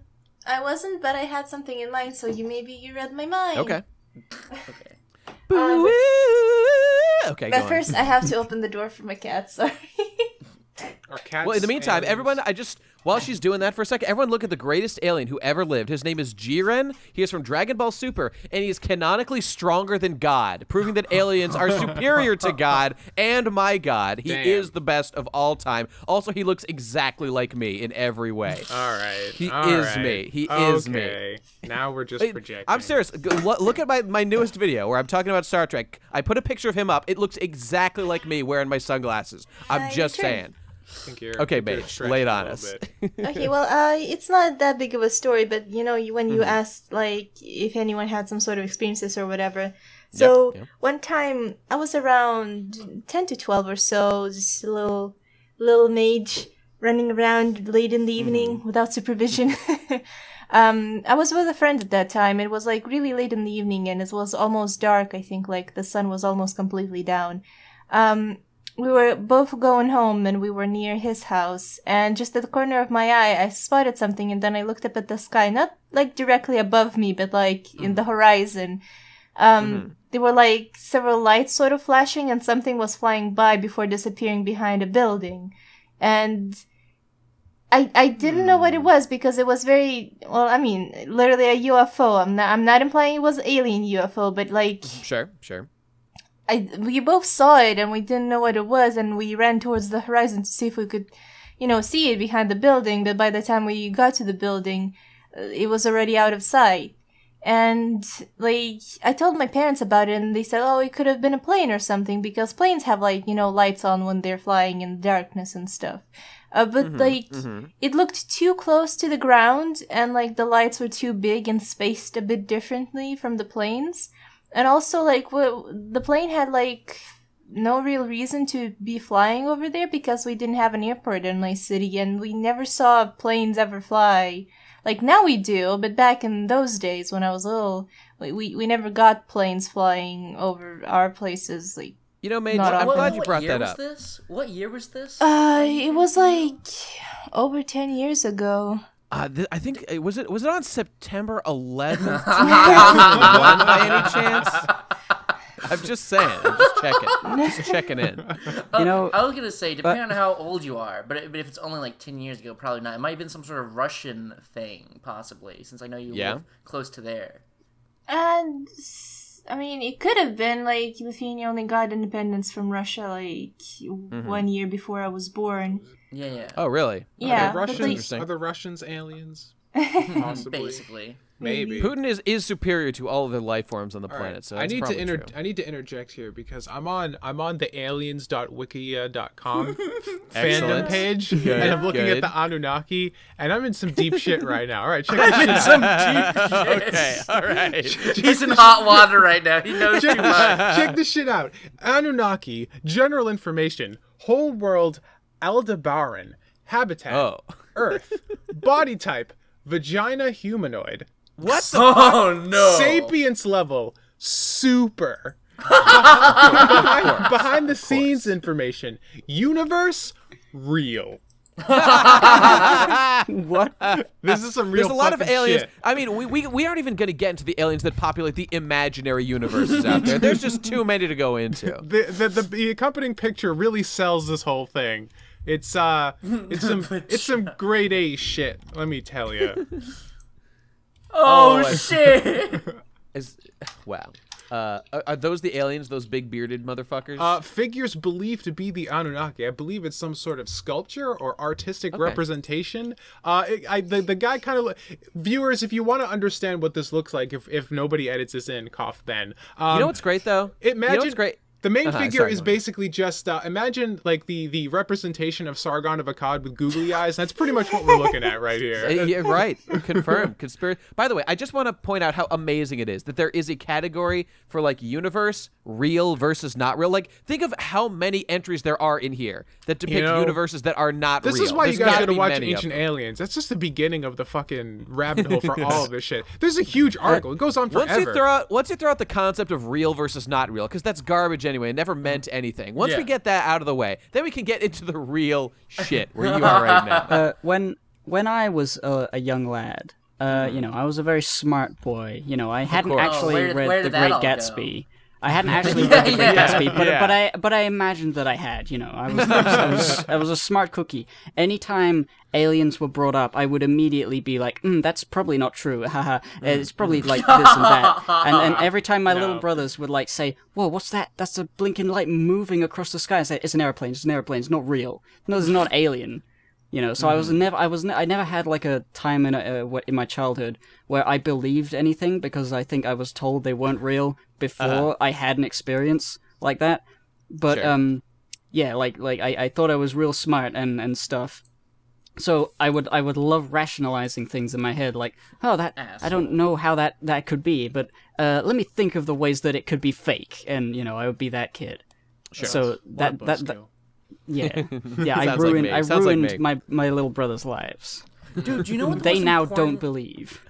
I wasn't, but I had something in mind, so you maybe you read my mind. Okay. Okay. Boo-woo. okay. But go on. first, I have to open the door for my cat. Sorry. Our cats Well, in the meantime, everyone, I just while she's doing that for a second, everyone look at the greatest alien who ever lived. His name is Jiren. He is from Dragon Ball Super, and he is canonically stronger than God, proving that aliens are superior to God and my God. He Damn. is the best of all time. Also, he looks exactly like me in every way. All right. He all is right. me. He is me. Okay. Now we're just projecting. I'm serious. Look at my, my newest video where I'm talking about Star Trek. I put a picture of him up. It looks exactly like me wearing my sunglasses. I'm Uh, just true. saying. I think you're, Okay, I think you're Mage, stretching lay it on us. okay, well, uh, it's not that big of a story, but you know, you, when Mm-hmm. you asked like if anyone had some sort of experiences or whatever. So yep. one time I was around ten to twelve or so, just a little little mage running around late in the Mm-hmm. evening without supervision. um, I was with a friend at that time. It was like really late in the evening, and it was almost dark. I think like the sun was almost completely down. Um, we were both going home and we were near his house. And just at the corner of my eye i spotted something and then i looked up at the sky not like directly above me but like in the mm-hmm. horizon. Um mm-hmm. there were like several lights sort of flashing and something was flying by before disappearing behind a building. And I, I didn't know what it mm. was because it was very well I mean literally a UFO I'm not I'm not implying it was alien UFO but like Sure, sure. I we both saw it and we didn't know what it was and we ran towards the horizon to see if we could, you know, see it behind the building. But by the time we got to the building, uh, it was already out of sight. And like I told my parents about it and they said, "Oh, it could have been a plane or something because planes have like, you know, lights on when they're flying in darkness and stuff." Uh, but like it looked too close to the ground and like the lights were too big and spaced a bit differently from the planes and also like what the plane had like no real reason to be flying over there because we didn't have an airport in my city and we never saw planes ever fly like now we do but back in those days when i was little we, we, we never got planes flying over our places like You know, Mage, I'm glad you brought year that was up. this? What year was this? uh it was like over 10 years ago Uh, th- I think it was it was it on September 11th, 2001 by any chance? I'm just saying. I'm just checking. Just checking in. You know, I was gonna say, depending on how old you are, but, it, but if it's only like ten years ago, probably not. It might have been some sort of Russian thing, possibly, since I know you Yeah. live close to there. And I mean, it could have been like Lithuania only got independence from Russia like one year before I was born. Yeah, yeah. Oh, really? Yeah, Are the Russians, like, are the Russians aliens? Possibly. Basically. Maybe. Putin is is superior to all of the life forms on the All planet. right. So I need to inter- true. I need to interject here because I'm on I'm on the aliens.wikia.com fandom page Good, and I'm looking good. at the Anunnaki and I'm in some deep shit right now. All right, check this shit out. okay, all right. He's in hot water right now. He knows too much. Check this shit out. Anunnaki, general information, whole world, Aldebaran, habitat, Oh. Earth, body type, vagina humanoid, What the Oh no. sapience level, super. behind, behind the scenes information, universe, real. what? This is some real There's a lot of fucking aliens. shit. I mean, we, we, we aren't even going to get into the aliens that populate the imaginary universes out there. There's just too many to go into. the, the, the the accompanying picture really sells this whole thing. It's uh, it's some it's some grade A shit. Let me tell you. Oh, Oh, shit. Is, wow. Uh, are, are those the aliens? Those big bearded motherfuckers? Uh, figures believed to be the Anunnaki. I believe it's some sort of sculpture or artistic Okay. representation. Uh, it, I, the, the guy kind of viewers, if you want to understand what this looks like, if, if nobody edits this in, cough Ben. Um, you know what's great though? Imagine you know what's great? The main Uh-huh, figure is basically just uh, imagine like the the representation of Sargon of Akkad with googly eyes. That's pretty much what we're looking at right here. yeah, right. Confirmed. Conspiracy. By the way, I just want to point out how amazing it is that there is a category for like universe, real versus not real. Like, think of how many entries there are in here that depict know, universes that are not This real. is why There's you guys gotta gotta watch Ancient. Aliens. That's just the beginning of the fucking rabbit hole for all of this shit. There's a huge article. It goes on forever. Once you throw out, once you throw out the concept of real versus not real, because that's garbage anyway. It never meant anything. Once we get that out of the way, then we can get into the real shit where you are right now. uh, when when I was a, a young lad, uh, you know, I was a very smart boy. You know, I hadn't actually Oh, where did- read where The Great Gatsby. go? I hadn't actually read The yeah. Gatsby, but Yeah. but I but I imagined that I had. You know, I was I was, I was, I was a smart cookie. Anytime aliens were brought up, I would immediately be like, mm, "That's probably not true." Haha, it's probably like this and that. And and every time my little brothers would like say, "Whoa, what's that? That's a blinking light moving across the sky." I say, "It's an airplane. It's an airplane. It's not real. No, it's not alien." You know, so I was never, I was, ne- I never had like a time in a, uh, in my childhood where I believed anything because I think I was told they weren't real before I had an experience like that. But Sure. um, yeah, like like I, I thought I was real smart and and stuff. So I would I would love rationalizing things in my head, like, oh that I don't know how that that could be, but uh, let me think of the ways that it could be fake, and you know I would be that kid. Sure. So that that, that. Yeah yeah I Sounds like ruined. I Sounds ruined me. my my little brother's lives. Dude, do you know what the They most now important- don't believe.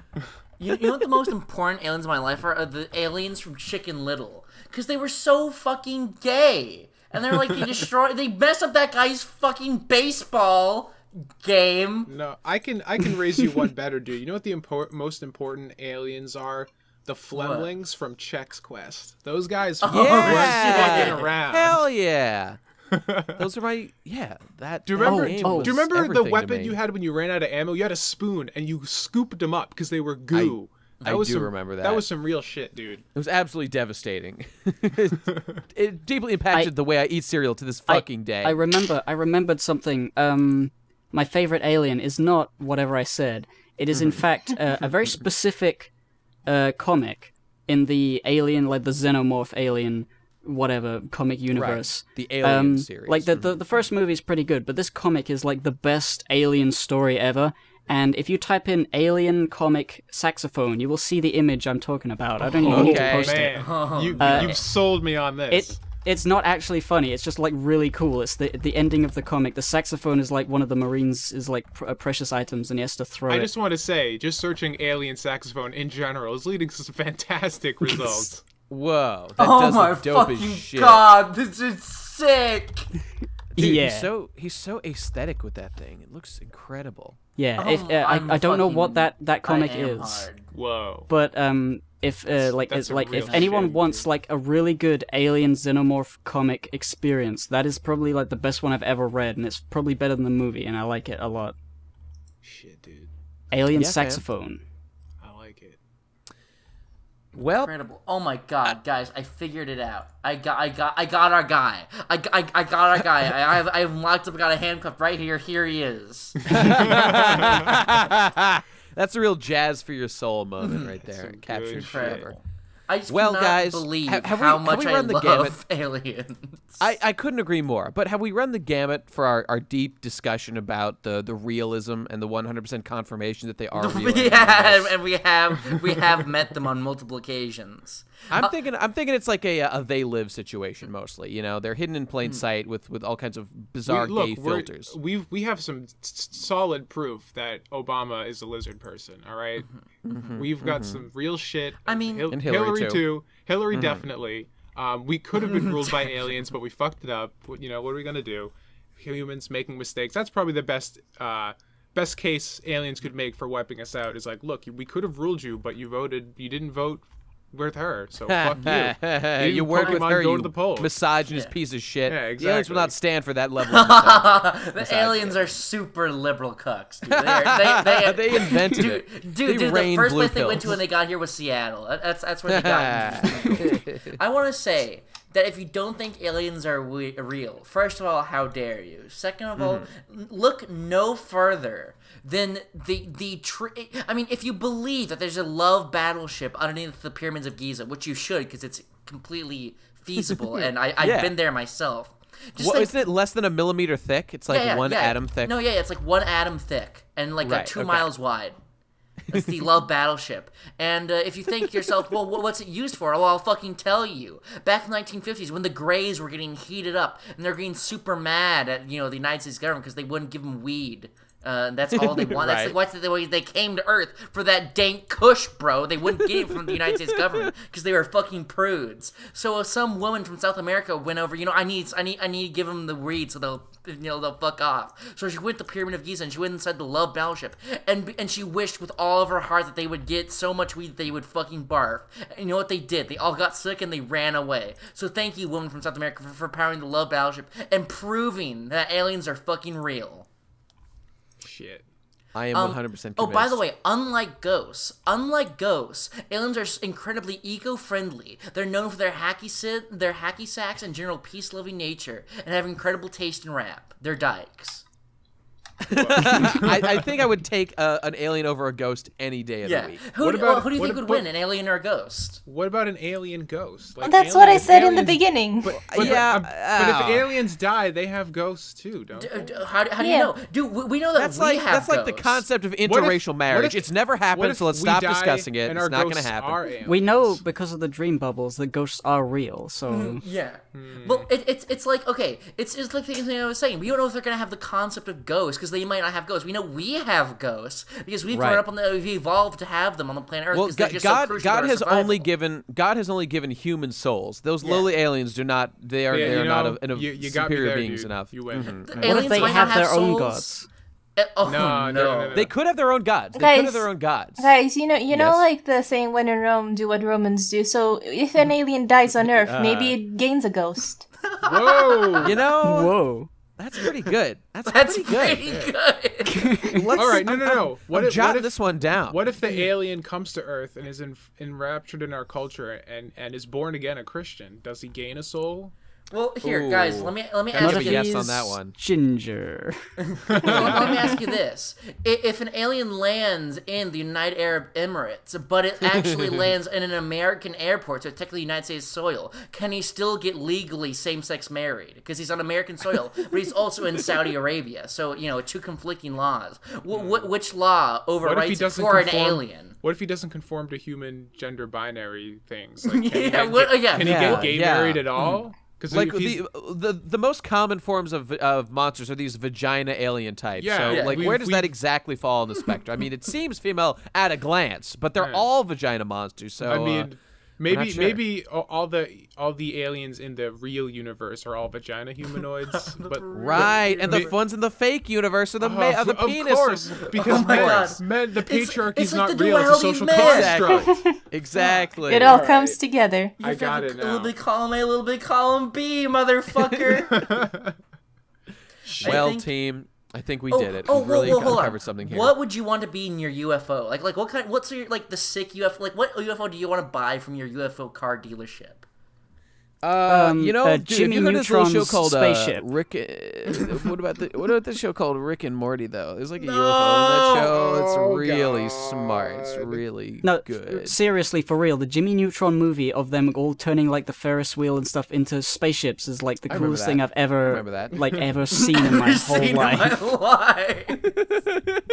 You, you know what the most important aliens in my life are? are the aliens from Chicken Little. Because they were so fucking gay. And they're like, they destroy, they mess up that guy's fucking baseball game. No, I can I can raise you one better, dude. You know what the impor- most important aliens are? The Flemlings from Chex Quest. Those guys oh, Yeah. weren't fucking around. Hell yeah. Those are my yeah. That Do you remember? oh, was do you remember the weapon you had when you ran out of ammo? You had a spoon and you scooped them up because they were goo. I was do some, remember That that. was some real shit, dude. It was absolutely devastating. it deeply impacted the way I eat cereal to this fucking day. I remember I remembered something. Um, my favorite alien is not whatever I said. It is in Mm-hmm. fact uh, a very specific uh, comic in the alien, like the xenomorph alien, whatever comic universe. The Alien um, series. Like the, the the first movie is pretty good, but this comic is like the best alien story ever. And if you type in alien comic saxophone, you will see the image I'm talking about. I don't even need to Okay. post it. Man, you, Uh, you've sold me on this. It it's not actually funny. It's just like really cool. It's the the ending of the comic. The saxophone is like one of the Marines is like pr- uh, precious items, and he has to throw I it. just want to say, just searching alien saxophone in general is leading to some fantastic results. Whoa, that Oh does my look dope as fucking shit. god, this is sick! Dude, yeah, he's so he's so aesthetic with that thing. It looks incredible. yeah. Oh, if, uh, I'm I I don't know what that that comic is, hard. Whoa. but um, if uh, like that's it's like if anyone shame, wants dude. like a really good alien xenomorph comic experience, that is probably like the best one I've ever read, and it's probably better than the movie, and I like it a lot. Shit, dude. Alien Yeah, saxophone. I like it. Well, Incredible. Oh my god, guys, I figured it out. I got I got I got our guy. I, I, I got our guy. I, I have I have locked up, got a handcuff right here. Here he is. that's a real jazz for your soul moment mm-hmm. right there. some Captured good forever. Incredible. I just Well, guys, believe have- have we- how have much we I the love aliens. I, I couldn't agree more. But have we run the gamut for our, our deep discussion about the, the realism and the 100% confirmation that they are real? yeah, harmless? and we have we have met them on multiple occasions. I'm uh, thinking I'm thinking it's like a, a they live situation mostly. You know, they're hidden in plain hmm. sight with, with all kinds of bizarre We- look, gay filters. we we have some s- s- solid proof that Obama is a lizard person. All right? Mm-hmm. We've got some real shit. I mean- Hil- And Hillary, too. Hillary definitely. Um, we could have been ruled by aliens, but we fucked it up. You know what are we gonna do? Humans making mistakes. That's probably the best. Uh, Best case aliens could make for wiping us out is like, look, we could have ruled you, but you voted, you didn't vote with her, so fuck you. you didn't work with Pokemon her, go you to the polls. misogynist piece of shit. Yeah, The aliens will not stand for that level of misogyny. the aliens are super liberal cucks. Dude. They, are, they, they, They invented dude, it. Dude, They dude, the first blue place they went to when they got here was Seattle. That's that's where they got. I want to say that if you don't think aliens are we- real, first of all, how dare you? Second of all, Mm-hmm. look no further than the the. Tr- I mean, if you believe that there's a love battleship underneath the pyramids of Giza, which you should, because it's completely feasible, and I, I've Yeah. been there myself. Just What, think- isn't it less than a millimeter thick? It's like one atom thick. no, yeah, it's like one atom thick and like uh, Right, two okay. miles wide. It's the Love Battleship. And uh, if you think to yourself, well, wh- what's it used for? Well, I'll fucking tell you. Back in the 1950s, when the Greys were getting heated up and they're getting super mad at you know the United States government because they wouldn't give them weed. Uh, that's all they want. That's Right. the way they came to Earth for that dank Kush, bro. They wouldn't get it from the United States government because they were fucking prudes. So some woman from South America went over. You know, I need, I need, I need to give them the weed so they'll, you know, they'll fuck off. So she went to the Pyramid of Giza and she went inside the Love Battleship, and and she wished with all of her heart that they would get so much weed that they would fucking barf. And you know what they did? They all got sick and they ran away. So thank you, woman from South America, for, for powering the Love Battleship and proving that aliens are fucking real. Shit. I am um, 100% convinced. Oh, by the way, unlike ghosts, unlike ghosts, aliens are incredibly eco-friendly. They're known for their hacky sit, their hacky sacks, and general peace-loving nature, and have incredible taste in rap. They're dykes. I, I think I would take uh, an alien over a ghost any day of Yeah. the week. Who, What do- about- well, who do you what think would what- win, an alien or a ghost? What about an alien ghost? Like That's what I alien- said in the beginning. But, but, Yeah, um, but if aliens die, they have ghosts too, don't they? d- how, how do Yeah. you know? Dude, we, we know that That's we like have that's like the concept of What if- interracial marriage. if- it's never happened, so let's stop discussing it. It's not going to happen. We know because of the dream bubbles that ghosts are real. So Yeah. Hmm. Well, it, it's it's like okay, it's it's like the thing I was saying. We don't know if they're gonna have the concept of ghosts because they might not have ghosts. We know we have ghosts because we've Right. grown up on the we've evolved to have them on the planet Earth. Well, 'cause they're God, just so God, God has survival. only given God has only given human souls. Those lowly aliens do not. They are Yeah, they are you not know, of, of you, you got superior there, beings dude. enough. You win. Mm-hmm. The what aliens if they might have not their own gods? Eh, oh, No, no, no, no. They could have their own gods. They could have their own gods. Guys, you know, you know, like the saying, "When in Rome, do what Romans do." So, if an mm. alien dies on Earth, maybe uh. it gains a ghost. Whoa! You know, Whoa. That's pretty good. That's, That's pretty good. pretty good. Let's- All right, no, no, no. What I'm if, jotting what if this one down. What if the alien comes to Earth and is en- enraptured in our culture and and is born again a Christian? Does he gain a soul? Well, here, guys, let me let me ask you yes on that one. Ginger. Well, let me ask you this: If an alien lands in the United Arab Emirates, but it actually lands in an American airport, so technically United States soil, can he still get legally same-sex married? Because he's on American soil, but he's also in Saudi Arabia. So you know, two conflicting laws. Wh- hmm. wh- which law What if he overrides doesn't for an conform? alien? What if he doesn't conform to human gender binary things? Like, can he Yeah, get, what- get- yeah. can he Yeah, get gay yeah. married at hmm. all? Because like the, the the most common forms of of monsters are these vagina alien types. Yeah, so yeah. like We've- where does that we've- exactly fall on the spectrum? I mean, it seems female at a glance, but they're all vagina monsters. So I uh, mean, maybe sure. maybe all all the all the aliens in the real universe are all vagina humanoids, but right, and the May- ones in the fake universe are the uh, Oh, ma- are the of penis. course, because Oh my men, God. men, the patriarchy is like not real; it's a social men. construct. exactly. It all Alright. comes together. I You got have it A little now. bit column A, a little bit column B, motherfucker. Well, think- team, I think we Oh, did it. oh, we really whoa, whoa, hold uncovered on. something here. What would you want to be in your UFO? Like, like what kind? What's your like the sick UFO? Like, what UFO do you want to buy from your UFO car dealership? Uh, Um, you know, uh, dude, Jimmy have you heard this show called Spaceship. Uh, Rick? Uh, what about the what about this show called Rick and Morty though? There's like a UFO in that show. It's Oh, really smart. It's really No, good. seriously, for real, the Jimmy Neutron movie of them all turning like the Ferris wheel and stuff into spaceships is like the coolest thing I've ever that. like ever seen in my whole Seen in life. my life.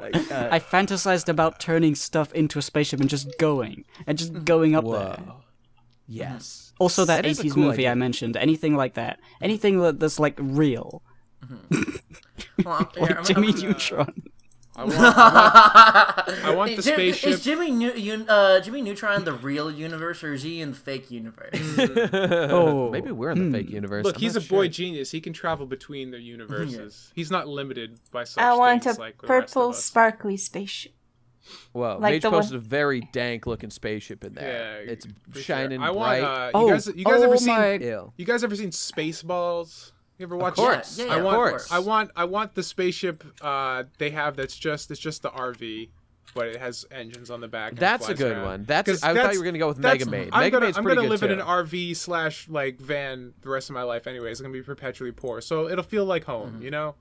I fantasized about turning stuff into a spaceship and just going and just going up there. Whoa. Yes. Mm-hmm. Also, that, That is 80s cool movie idea. I mentioned, anything like that, anything that's like real, Hold on, here, like I'm- Jimmy I'm- uh, Neutron. I want, I want, I want the Jim- spaceship. Is Jimmy New- Un- uh, Jimmy Neutron the real universe, or is he in the fake universe? Oh, Maybe we're in the fake hmm. universe. Look, I'm he's a not boy sure. genius. He can travel between the universes. He's not limited by such I want a like the rest of purple, us. sparkly spaceship. Whoa, Like Mage the one- a very dank looking spaceship in there. Yeah, it's for sure. shining I want. bright. Uh, you Oh, guys, you guys oh ever seen? my- Ew. You guys ever seen Spaceballs? You ever watch? course. Yeah, yeah, I of want. course. I want. I want the spaceship. Uh, they have that's just it's just the RV, but it has engines on the back. and That's a good around. one. That's- 'Cause I thought you were gonna go with that's- Mega Maid. I'm Mega gonna, Maid's I'm pretty gonna good live in an RV slash like van the rest of my life anyway. It's gonna be perpetually poor, so it'll feel like home. Mm-hmm. You know.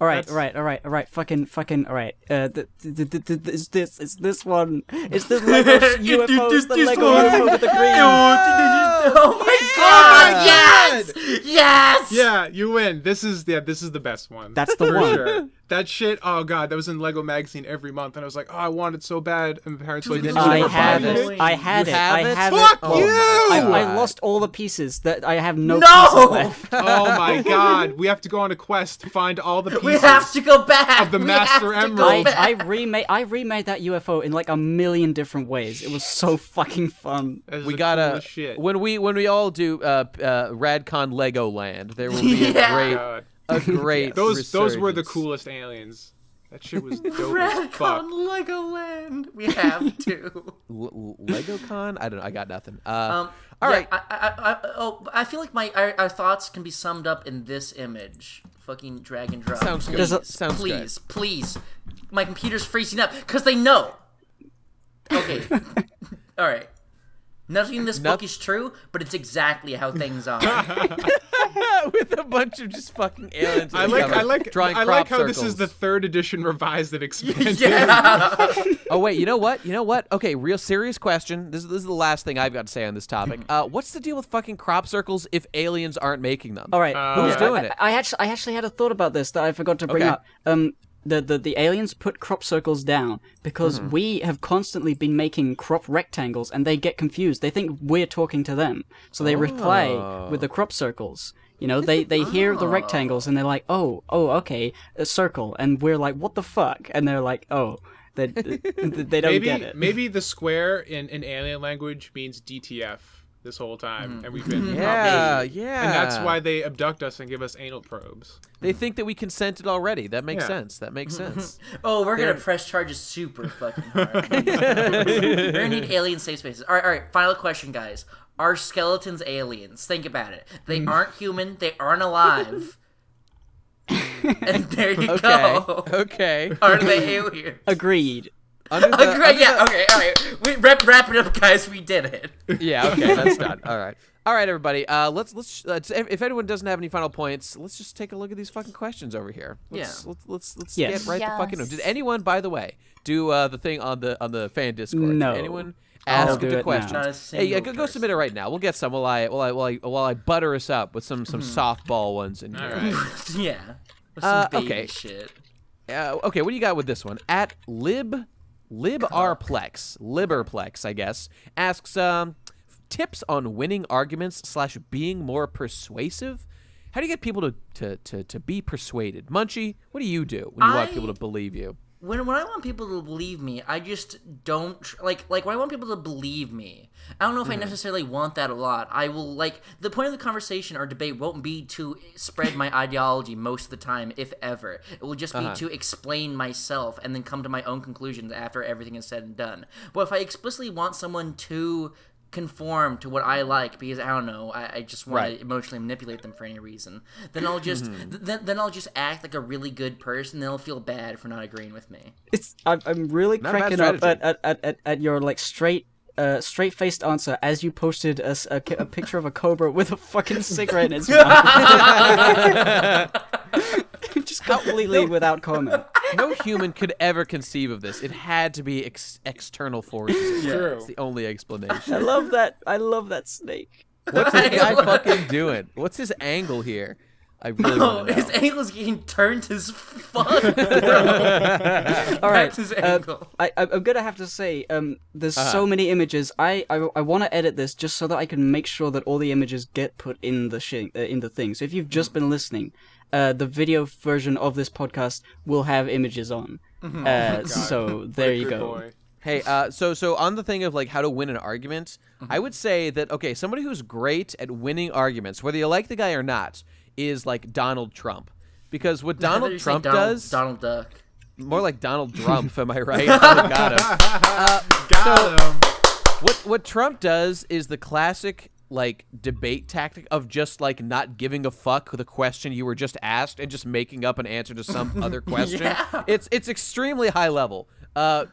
All right, That's- all right, all right, all right. Fucking, fucking, all right. Uh, th- th- th- th- th- it's this, Is this one. It's this Lego UFOs, the This Lego one. UFO with the green. Oh my god! Yes! Yes! Yeah, you win. This is yeah, this is the best one. That's the for one. sure. That shit. Oh god, that was in Lego magazine every month, and I was like, oh, I want it so bad, and my parents were like, Dude, "This I never for have it. it. I had You it. have I it? have Fuck it. you! I, I lost all the pieces. That I have no, No! pieces left. oh my god, we have to go on a quest to find all the pieces. We have to go back. Of the We Master have to Emerald. go I, back. I remade I remade that UFO in like a million different ways. It was so fucking fun. We gotta shit. when we when we all do uh, uh, Radcon Legoland, there will be a Yeah. great God. A great Those those were the coolest aliens. That shit was dope as fuck. Radcon Legoland. We have to. L- LegoCon. I don't know. I got nothing. Uh, Um, all yeah, right. I, I, I, oh, I feel like my our, our thoughts can be summed up in this image. Fucking drag and drop. Sounds good. Please, Does it- Sounds good. please, please. My computer's freezing up because they know. Okay. All right. Nothing in this book is true, but it's exactly how things are. with a bunch of just fucking aliens. I like cover, I like drawing I like crop how this is the third edition revised and expanded. yeah. Oh wait, you know what? You know what? Okay, real serious question. This is this is the last thing I've got to say on this topic. Uh, what's the deal with fucking crop circles if aliens aren't making them? All right, Uh, Who's Yeah. doing I, it? I actually I actually had a thought about this that I forgot to bring Okay. up. Um, the, the the aliens put crop circles down because Mm-hmm. we have constantly been making crop rectangles, and they get confused. They think we're talking to them, so they reply Oh. with the crop circles. You know, they they hear the rectangles and they're like, oh oh okay, a circle, and we're like, what the fuck? And they're like, oh, they they don't maybe get it. maybe the square in, in alien language means DTF this whole time, mm-hmm. and we've been mm-hmm. Yeah, propagating. yeah. and that's why they abduct us and give us anal probes. They think that we consented already. That makes Yeah. sense. That makes mm-hmm. sense. Oh, we're gonna press charges super fucking hard. we're gonna need alien safe spaces. All right, all right. Final question, guys. Are skeletons aliens? Think about it. They Mm. aren't human. They aren't alive. and there you Okay. go. Okay. Are they aliens? Agreed. Under the- Okay, under yeah, the- okay, all right. We wrap, wrap it up, guys. We did it. Yeah. Okay. That's done. All right. All right, everybody. Uh, let's let's. Uh, if if anyone doesn't have any final points, let's just take a look at these fucking questions over here. Let's, Yeah. Let's let's, let's Yes. get right the fucking. Yes. Did anyone, by the way, do uh, the thing on the on the fan Discord? Did No. anyone ask do a it good now. question? Not Hey, yeah, go, go submit it right now. We'll get some while I while I while I, while I butter us up with some some softball ones in here. All right. yeah. With some Uh, baby okay. shit. Uh, okay, what do you got with this one? At lib librplex liberplex, I guess, asks um, tips on winning arguments slash being more persuasive. How do you get people to, to, to, to be persuaded? Munchy, what do you do when you want people to believe you? When when I want people to believe me, I just don't tr- like like when I want people to believe me. I don't know if I mm-hmm. necessarily want that a lot. I will like the point of the conversation or debate won't be to spread my ideology most of the time, if ever. It will just be uh-huh. to explain myself and then come to my own conclusions after everything is said and done. But if I explicitly want someone to conform to what I like because I don't know I, I just want Right. to emotionally manipulate them for any reason then I'll just Mm-hmm. th- then, then I'll just act like a really good person they'll feel bad for not agreeing with me It's I'm, I'm really Not cracking up at, at, at, at, at your like straight uh, straight faced answer as you posted a, s- a ki- a picture of a cobra with a fucking cigarette in its mouth. Just completely without comment. No human could ever conceive of this. It had to be ex- external forces. True. It's the only explanation. I love that. I love that snake. What's this guy fucking doing? What's his angle here? I really want his angle is getting turned as fuck. All right. That's his uh. I, I- I'm gonna have to say, um, there's Uh-huh. so many images. I I, I want to edit this just so that I can make sure that all the images get put in the shi- uh, in the thing. So if you've just been listening, uh, the video version of this podcast will have images on. Uh, so there you go. boy. Hey, uh, so so on the thing of like how to win an argument, Mm-hmm. I would say that okay, somebody who's great at winning arguments, whether you like the guy or not, is like Donald Trump, because what I you Donald Trump Donald, does, Donald Duck. more like Donald Trump. am I right? Oh, got him. Uh, Got so- him. what what Trump does is the classic like debate tactic of just like not giving a fuck the question you were just asked and just making up an answer to some other question. Yeah. It's it's extremely high level. Uh,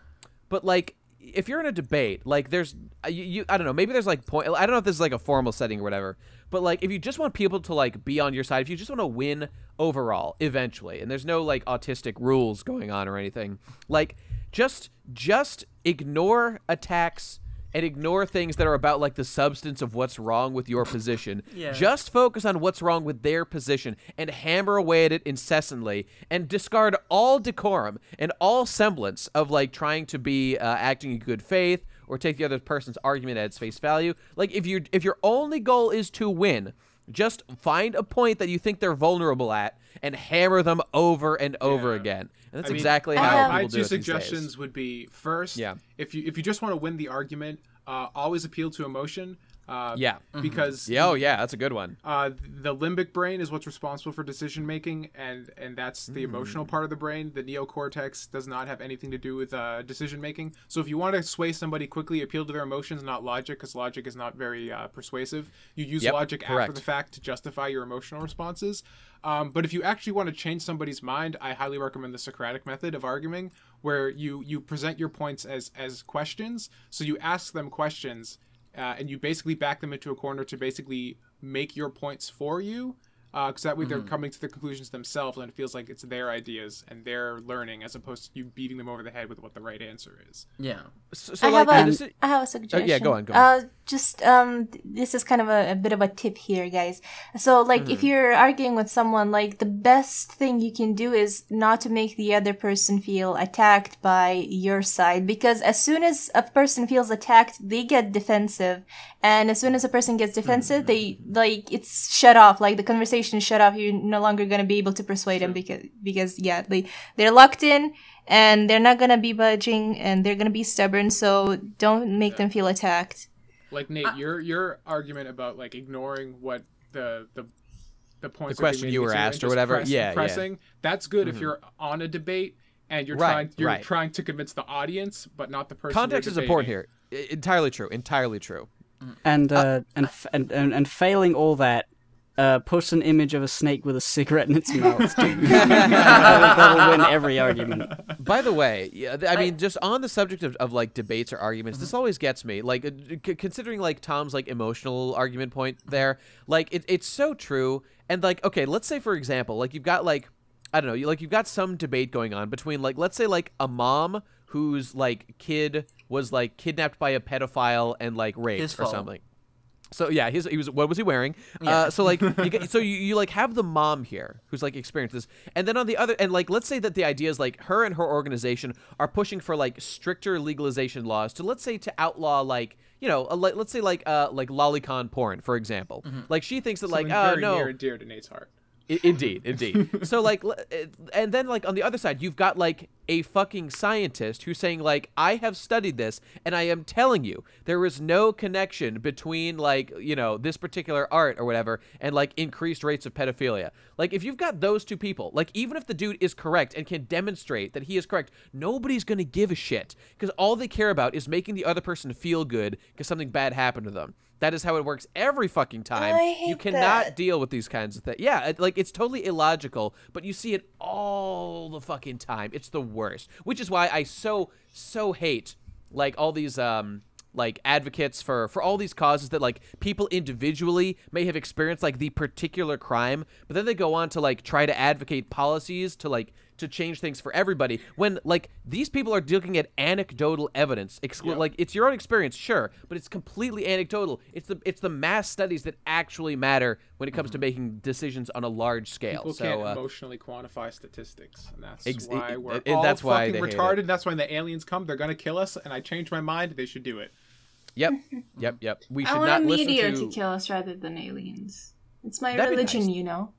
but like if you're in a debate, like there's uh, you, you I don't know maybe there's like point I don't know if this is like a formal setting or whatever. But like if you just want people to like be on your side, if you just want to win overall eventually, and there's no like autistic rules going on or anything, like just just ignore attacks and ignore things that are about like the substance of what's wrong with your position. Yeah. Just focus on what's wrong with their position and hammer away at it incessantly and discard all decorum and all semblance of like trying to be uh, acting in good faith or take the other person's argument at its face value. Like if you if your only goal is to win, just find a point that you think they're vulnerable at and hammer them over and over Yeah. again. And that's I mean, exactly I how have- people my do two suggestions would be first, Yeah. if you if you just want to win the argument, uh, always appeal to emotion. Uh, Yeah. because Yeah, oh yeah, that's a good one. uh, the limbic brain is what's responsible for decision making, and and that's the emotional part of the brain. The neocortex does not have anything to do with uh, decision making. So if you want to sway somebody quickly, appeal to their emotions, not logic, because logic is not very uh, persuasive. You use Yep, logic after the fact to justify your emotional responses. Um, but if you actually want to change somebody's mind, I highly recommend the Socratic method of arguing, where you you present your points as as questions. So you ask them questions uh, and you basically back them into a corner to basically make your points for you because that way they're coming to the conclusions themselves and it feels like it's their ideas and their learning as opposed to you beating them over the head with what the right answer is Yeah. So, so I like have a, is- I have a suggestion. Yeah, go on, go on. Uh, just um, this is kind of a, a bit of a tip here, guys. So, like, Mm-hmm. if you're arguing with someone, like, the best thing you can do is not to make the other person feel attacked by your side, because as soon as a person feels attacked, they get defensive, and as soon as a person gets defensive, they like it's shut off. Like the conversation is shut off. You're no longer gonna be able to persuade them because because yeah, they they're locked in and they're not gonna be budging and they're gonna be stubborn. So don't make them feel attacked. like nate uh, your your argument about like ignoring what the the the points The question you were asked or whatever. press- Yeah, yeah. pressing that's good if mm-hmm. you're on a debate and you're Right, trying you're right. trying to convince the audience but not the person context is important here. Entirely true. Entirely true. Mm. And uh, uh, and, f- and and and failing all that, uh, post an image of a snake with a cigarette in its mouth. that'll, that'll win every argument. By the way, yeah, I mean, just on the subject of, of like debates or arguments, this always gets me. Like, uh, c- considering like Tom's like emotional argument point there, like it, it's so true. And like, okay, let's say for example, like you've got like, I don't know, you like you've got some debate going on between like, let's say like a mom whose like kid was like kidnapped by a pedophile and like raped His or fault. something. So yeah, his, he was. What was he wearing? Uh, so like, you get, so you, you like have the mom here who's like experienced this, and then on the other, and like, let's say that the idea is like her and her organization are pushing for like stricter legalization laws to let's say to outlaw like you know, a, like, let's say like uh like lolicon porn for example. Like she thinks that like Something oh very no, near and dear to nate's heart I- indeed, indeed. so like, uh, and then like on the other side, you've got like a fucking scientist who's saying like, I have studied this, and I am telling you, there is no connection between like you know this particular art or whatever and like increased rates of pedophilia. Like if you've got those two people, like even if the dude is correct and can demonstrate that he is correct, nobody's gonna give a shit because all they care about is making the other person feel good because something bad happened to them. That is how it works every fucking time. You cannot that. deal with these kinds of things. Yeah, it, like it's totally illogical, but you see it all the fucking time. It's the worst. Which is why I so so hate like all these um like advocates for for all these causes that like people individually may have experienced like the particular crime, but then they go on to like try to advocate policies to like to change things for everybody when like these people are looking at anecdotal evidence exclu- like it's your own experience sure but it's completely anecdotal it's the it's the mass studies that actually matter when it comes to making decisions on a large scale People so can't uh, emotionally quantify statistics, and that's Ex- why it- we're it- all that's why fucking they hate it. retarded. That's why when the aliens come, they're gonna kill us. And I changed my mind; they should do it. yep yep yep we should I want not a listen meteor to, to... kill us rather than aliens. It's my That'd religion, nice. you know.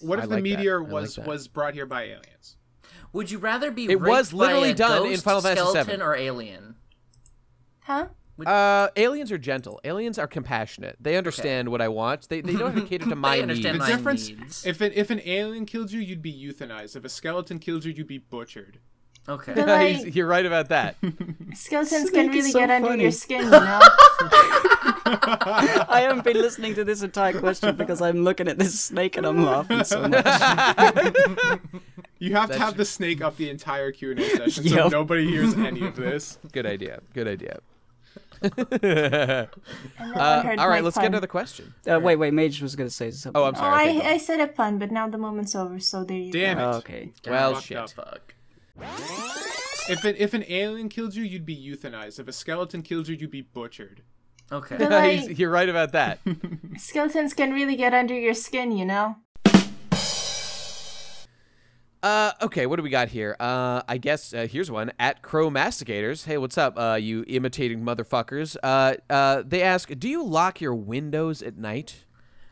What I if the like meteor I like was that. was brought here by aliens? Would you rather be It was raped by literally a done in Final Fantasy VII. skeleton or alien? Huh? Uh, aliens are gentle. Aliens are compassionate. They understand what I want. They they know how to cater to my understand needs. The my difference, needs. if an if an alien killed you, you'd be euthanized. If a skeleton killed you, you'd be butchered. Okay. Like, You're right about that. skeletons can really so get under your skin, you know? I haven't been listening to this entire question because I'm looking at this snake and I'm laughing so much. You have to have the snake up the entire Q and A session, so nobody hears any of this. Good idea. Good idea. And no one Uh, all right, let's pun. get to the question. Uh, wait, wait, Mage was gonna say something. Oh, I'm Oh, sorry. Okay, I. I said a pun, but now the moment's over, so there you Damn go. it! Oh, okay. well, Fucked shit. Fuck. If an if an alien killed you, you'd be euthanized. If a skeleton killed you, you'd be butchered. Okay. But like, You're right about that. skeletons can really get under your skin, you know? Uh, okay, what do we got here? Uh, I guess uh, here's one at Crow Masticators. Hey, what's up, uh, you imitating motherfuckers? Uh, uh, they ask, do you lock your windows at night?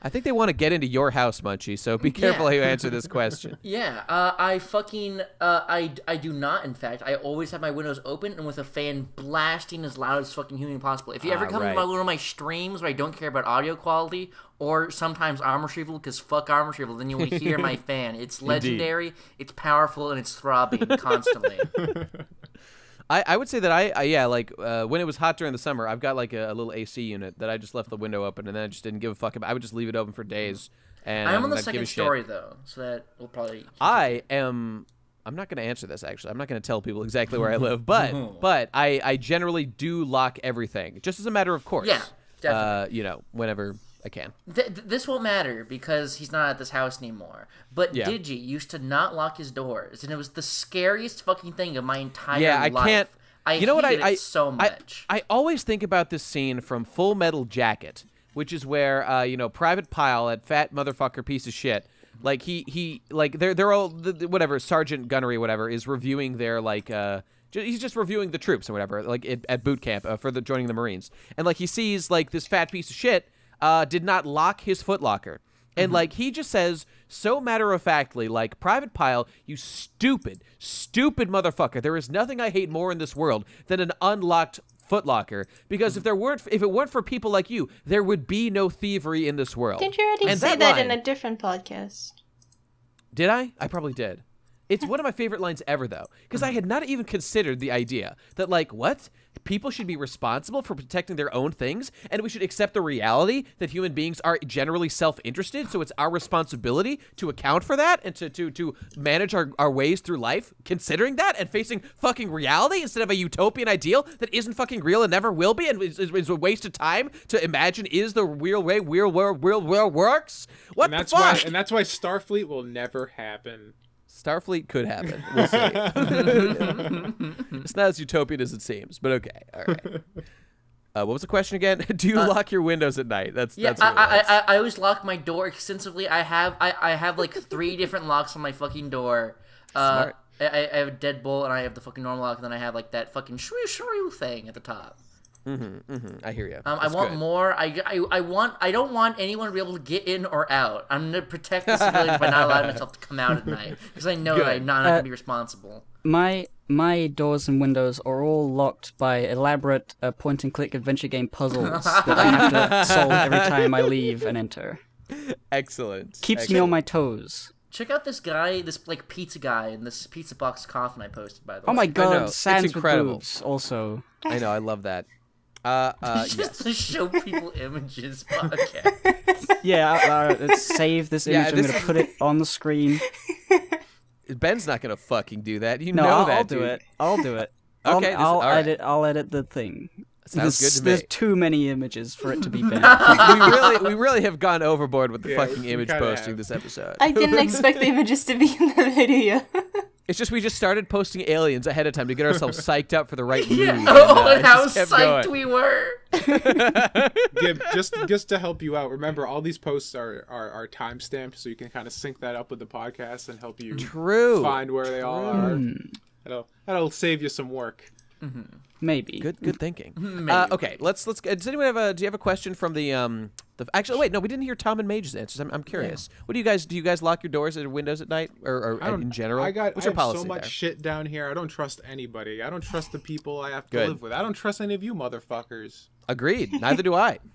I think they want to get into your house, Munchy. So be careful Yeah. how you answer this question. Yeah, uh, I fucking, uh, I, I do not, in fact. I always have my windows open and with a fan blasting as loud as fucking humanly possible. If you ever Ah, come right. to my, one of my streams where I don't care about audio quality, or sometimes arm retrieval, because fuck arm retrieval, then you will hear my fan. It's legendary, it's powerful, and it's throbbing constantly. I, I would say that I, I yeah like uh, when it was hot during the summer I've got like a, a little AC unit that I just left the window open and then I just didn't give a fuck about I would just leave it open for days and I'm on the not give a second shit. story, though, so that will probably. I am I'm not going to answer this actually I'm not going to tell people exactly where I live but but I I generally do lock everything just as a matter of course Yeah, definitely. uh, you know whenever I can Th- th- this won't matter because he's not at this house anymore. But Yeah. Digi used to not lock his doors, and it was the scariest fucking thing of my entire yeah I life. can't I you know what I I so much. I, always think about this scene from Full Metal Jacket, which is where uh, you know Private Pile, that fat motherfucker piece of shit, like he he like they're they're all whatever Sergeant Gunnery whatever is reviewing their like uh he's just reviewing the troops or whatever like at, at boot camp uh, for the joining the Marines, and like he sees like this fat piece of shit uh did not lock his footlocker. And like he just says so matter of factly, like Private Pile, you stupid, stupid motherfucker. There is nothing I hate more in this world than an unlocked footlocker. Because if there weren't, if it weren't for people like you, there would be no thievery in this world. Didn't you already And say that, in line- a different podcast? Did I? I probably did. It's one of my favorite lines ever, though, because I had not even considered the idea that, like, what? People should be responsible for protecting their own things, and we should accept the reality that human beings are generally self interested, so it's our responsibility to account for that and to, to, to manage our, our ways through life, considering that and facing fucking reality instead of a utopian ideal that isn't fucking real and never will be and is, is, is a waste of time to imagine is the real way real world, real world works? What And that's the fuck? why and that's why Starfleet will never happen. Starfleet could happen. We'll see. it's not as utopian as it seems, but okay. All right. Uh, what was the question again? Do you lock your windows at night? That's yeah, that's what I. I, I, I always lock my door extensively. I have I, I have like three different locks on my fucking door. Uh, Smart. I, I I have a deadbolt and I have the fucking normal lock, and then I have like that fucking shrew shrew thing at the top. I hear you. Um, I want more. I, I, I want. I don't want anyone to be able to get in or out. I'm gonna protect the civilians by not allowing myself to come out at night because I know that I'm not, not gonna be responsible. My my doors and windows are all locked by elaborate uh, point and click adventure game puzzles that I have to solve every time I leave and enter. Excellent. Keeps me on my toes. Check out this guy, this like pizza guy, and this pizza box coffin I posted. By the way, Oh my know, god, it's Sans with incredible. boobs also. I know. I love that. Uh, uh, Just yes. to show people images podcast. Yeah, uh, let's save this Yeah, image. I'm gonna is- put it on the screen. Ben's not gonna fucking do that. You No, know I'll, that. I'll do dude. it. I'll do it. Okay, I'll, this- I'll all right. edit. I'll edit the thing. Sounds there's, good to there's me. too many images for it to be banned. we really, we really have gone overboard with the Yeah, fucking image posting have. this episode. I didn't expect the images to be in the video. It's just we just started posting aliens ahead of time to get ourselves psyched up for the right mood. yeah. and, Oh, uh, it how psyched going. we were. Gib, just just to help you out, remember all these posts are are, are time stamped, so you can kind of sync that up with the podcast and help you True. find where they all are. That'll that'll save you some work. Maybe. Good, good thinking. Uh, okay, let's let's. Does anyone have a? Do you have a question from the um The, actually, wait, no, we didn't hear Tom and Mage's answers. I'm, I'm curious. What do you guys do? You guys lock your doors and windows at night, or, or I don't, in general? I got What's I your policy so much there? shit down here. I don't trust anybody. I don't trust the people I have to Good. live with. I don't trust any of you motherfuckers. Agreed. Neither do I.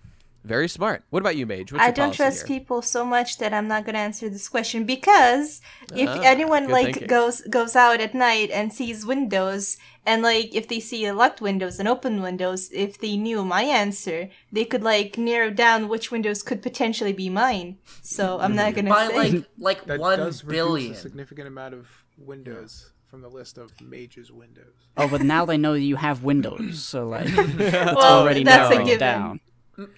Very smart. What about you, Mage? What's I your don't trust here? people so much that I'm not gonna answer this question because if Ah, anyone like thinking. goes goes out at night and sees windows and like if they see locked windows and open windows, if they knew my answer, they could like narrow down which windows could potentially be mine. So I'm not gonna By say. like like That one does billion. a significant amount of windows from the list of mages windows. Oh, but now they know you have windows, so like well, already that's a given. down.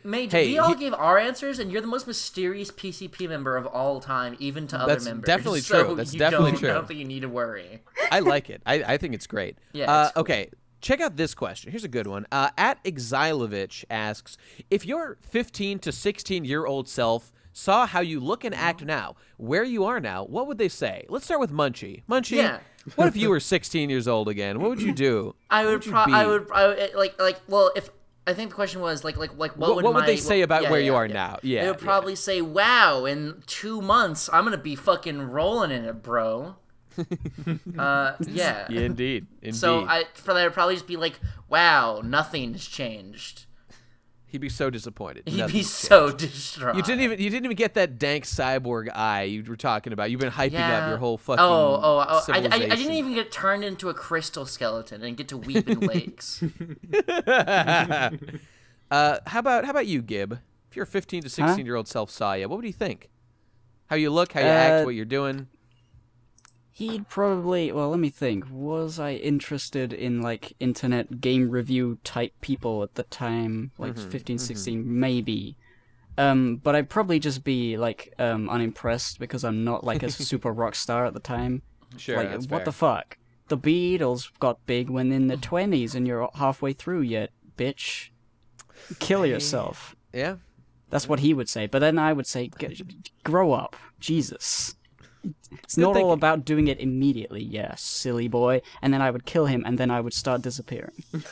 Mage, Hey, we all he- gave our answers, and you're the most mysterious PCP member of all time, even to other That's members. definitely So true. That's definitely true. I don't think you need to worry. I like it. I, I think it's great. Yeah, Uh, it's cool. Okay. Check out this question. Here's a good one. Uh, at Exilovich asks If your 15 to 16 year old self saw how you look and act now, where you are now, what would they say? Let's start with Munchy. Munchy, Yeah. what if you were 16 years old again? What would you do? I would, would pro- I would, I would, like, like, well, if I think the question was like, like, like, what, What- would what would they say about yeah, where you are yeah. now? Yeah, they would yeah. probably say, "Wow, in two months, I'm gonna be fucking rolling in it, bro." uh, yeah. Yeah, indeed. Indeed. So I, for that, I'd probably just be like, "Wow, nothing's changed." He'd be so disappointed. He'd be so changed. distraught. You didn't even you didn't even get that dank cyborg eye you were talking about. You've been hyping up your whole fucking Oh, oh, oh! I, I, I didn't even get turned into a crystal skeleton and get to weep in lakes. Uh, how about how about you, Gib? If your 15 to 16 year old self saw you, what would he think? How you look, how you act, Uh, what you're doing. He'd probably well, let me think. Was I interested in like internet game review type people at the time, like Mm-hmm, 15, 16, maybe. Um, but I'd probably just be like um unimpressed because I'm not like a super rock star at the time. Sure, like what fair. the fuck? The Beatles got big when in the 20s and you're halfway through yet, bitch. Kill yourself. Yeah. That's what he would say. But then I would say, "G- grow up. Jesus. It's not all about doing it immediately. Yeah, silly boy. And then I would kill him, and then I would start disappearing.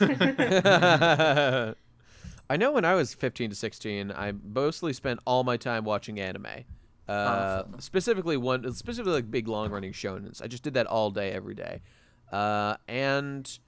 I know when I was 15 to 16, I mostly spent all my time watching anime. Uh, specifically one, specifically like big long running shonens. I just did that all day, every day, uh, and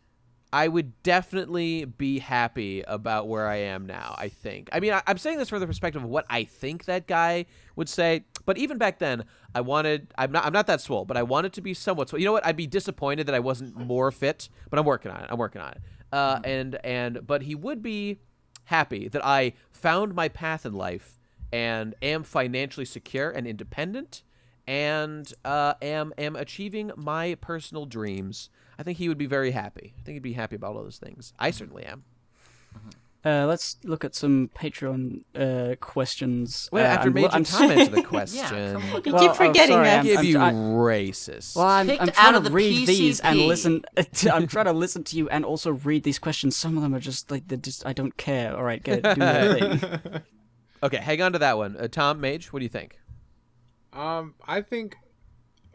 I would definitely be happy about where I am now. I think. I mean, I, I'm saying this from the perspective of what I think that guy would say. But even back then, I wanted. I'm not. I'm not that swole, but I wanted to be somewhat swole. You know what? I'd be disappointed that I wasn't more fit, but I'm working on it. I'm working on it. Uh, and and but he would be happy that I found my path in life and am financially secure and independent and uh, am am achieving my personal dreams. I think he would be very happy. I think he'd be happy about all those things. I certainly am. Uh, let's look at some Patreon uh, questions. Well, uh, after I'm, Major I'm Tom answered the Yeah, question, come look You at keep oh, forgetting sorry, that. I'm- give I'm- you I- racist. Well, I'm, I'm trying of to the read these and PCP. listen. I'm trying to listen to you and also read these questions. Some of them are just like they just I don't care. All right, good, do your thing. okay, hang on to that one. Uh, Tom Mage, what do you think? Um, I think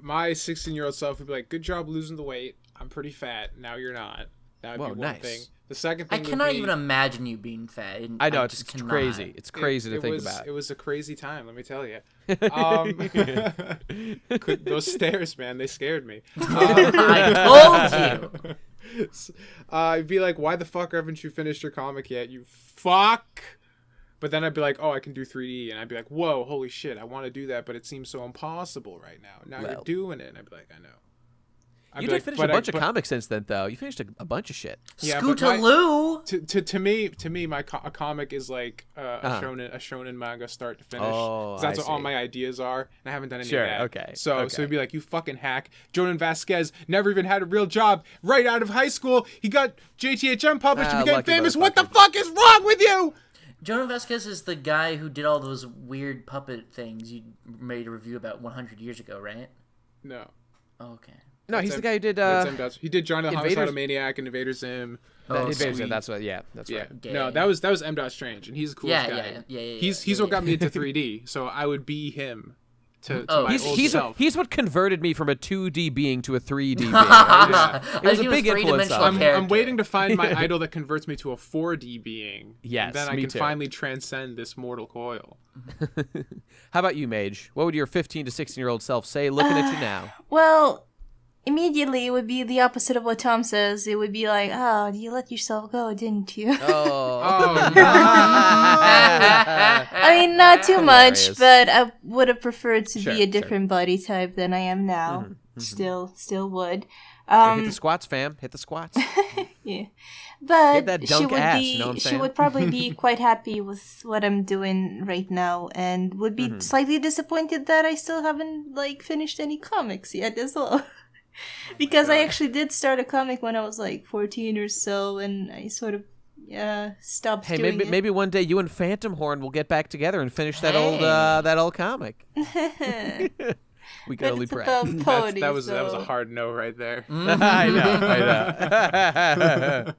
my 16 year old self would be like, "Good job losing the weight. I'm pretty fat. Now you're not." That would Whoa, be one nice. thing. The second I thing would cannot be- even imagine you being fat. and I know it's, just it's cannot. crazy. It's crazy it, to it think was, about. It was a crazy time, let me tell you. Um, could- those stairs, man, they scared me. I told you. uh, I'd be like, "Why the fuck haven't you finished your comic yet? You fuck!" But then I'd be like, "Oh, I can do 3D," and I'd be like, "Whoa, holy shit! I want to do that, but it seems so impossible right now. Now Well. you're doing it." And I'd be like, "I know." I'd you be did like, finish "But a I- bunch of but- comics since then, though. You finished a, a bunch of shit. Yeah, but my- Scootaloo. to, to, to me to me my co- a comic is like uh, Uh-huh. a shonen a shonen manga start to finish Oh, 'Cause that's I what all my ideas are and I haven't done any Sure, of that okay, so okay. so it'd be like you fucking hack Jhonen Vasquez never even had a real job right out of high school he got JTHM published Ah, and became famous what the fuck is wrong with you Jhonen Vasquez is the guy who did all those weird puppet things you made a review about 100 years ago, right? no Oh, okay. No, he's That's the guy who did. That's Uh, he did Johnny the Invaders- Homicidal Maniac and Invader Zim that- Oh, Invaders, sweet. that's what. Yeah, that's yeah right. no that was that was M Dot Strange and he's the coolest Yeah, guy yeah, yeah, yeah, yeah, he's he's yeah, what got me into 3D so I would be him to, to Oh. my He's old he's self. he's what converted me from a 2D being to a 3D being. It was a big influence. I'm I'm waiting to find my idol that converts me to a 4D being. Yes, and then I can too. finally transcend this mortal coil. How about you, Mage? What would your 15 to 16 year old self say looking at you now? Well, immediately it would be the opposite of what Tom says. It would be like, oh, you let yourself go, didn't you? Oh. Oh, no. I mean, not too much, Hilarious. but I would have preferred to Sure, be a different body type than I am now. Mm-hmm, Still, still would. Hit Um, the squats, fam. Hit the squats. yeah. But she would ass, be, know she would probably be quite happy with what I'm doing right now, and would be Mm-hmm. slightly disappointed that I still haven't like finished any comics yet as well. Because I actually did start a comic when I was like 14 or so, and I sort of uh, stopped Hey, doing maybe it. maybe one day you and Phantom Horn will get back together and finish that old uh, that old comic. we can but only it's pray. about that was that was a hard no right there. I know. I know.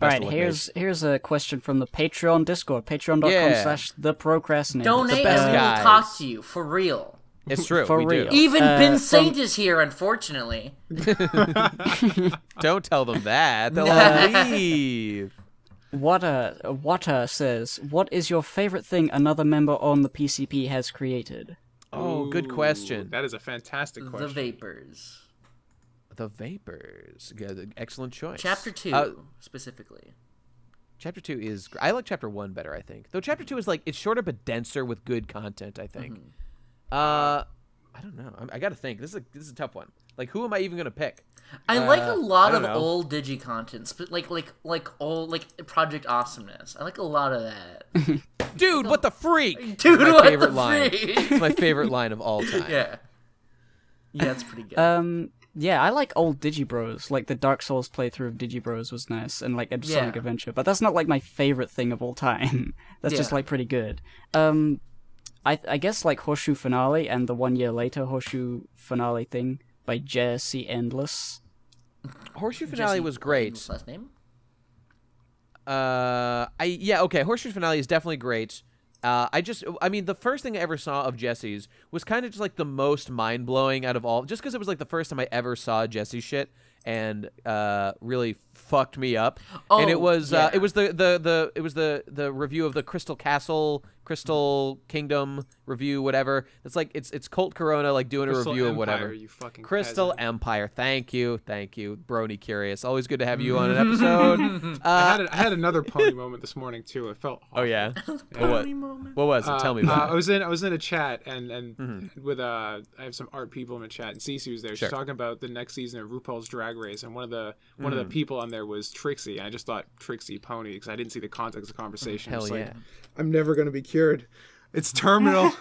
All Best right, here's here's a question from the Patreon Discord, patreon.com Yeah. slash the procrastinator. Donate best and we will talk to you for real. Mate. It's true. For we real. do. Even Uh, Ben from- Saint is here, unfortunately. Don't tell them that. They'll all leave. Wata, Wata says, What is your favorite thing another member on the PCP has created? Oh, good Ooh, question. That is a fantastic question. The. Vapors. The Vapors. Good- Excellent choice. Chapter 2, Uh, specifically. chapter two is. I like chapter one better. I think. Though chapter two is like it's shorter but denser with good content. I think. Mm-hmm. Uh, I don't know. I, I got to think. This is a this is a tough one. Like, who am I even gonna pick? I like a uh, lot of know. old digi content, but like like like old like Project Awesomeness. I like a lot of that. Dude, what the freak? Dude, my what favorite the line. freak? It's my favorite line of all time. yeah. Yeah, it's pretty good. Um, yeah, I like old Digibros. Like the Dark Souls playthrough of Digibros was nice, and like a Sonic Yeah. Adventure. But that's not like my favorite thing of all time. that's just like pretty good. Um, I I guess like Horseshoe Finale and the one year later Horseshoe Finale thing by Jesse Endless. Horseshoe finale Jesse was great. Last name? Uh, I yeah okay. Horseshoe finale is definitely great. Uh, I just I mean the first thing I ever saw of Jesse's was kind of just like the most mind blowing out of all, just because it was like the first time I ever saw Jesse shit and uh really fucked me up. and it Oh, was uh, it was the, the the it was the the review of the Crystal Castle Crystal Kingdom review whatever. It's like it's it's Colt Corona like doing Crystal a review of Empire, whatever. You fucking Crystal peasant. Empire. Thank you, thank you, Brony. Curious. Always good to have you on an episode. I Uh, had, a, I had another pony moment this morning too. It felt. oh awful. yeah. What? What was it? Tell me Uh, about uh, I it. Mm-hmm. was in I was in a chat and and with uh I have some art people in the chat and Cece was there. Sure. She's talking about the next season of RuPaul's Drag Race and one of the one of Mm. the people on there was Trixie. And I just thought Trixie Pony because I didn't see the context of the conversation. Hell It's like, yeah. I'm never gonna be cured. It's terminal.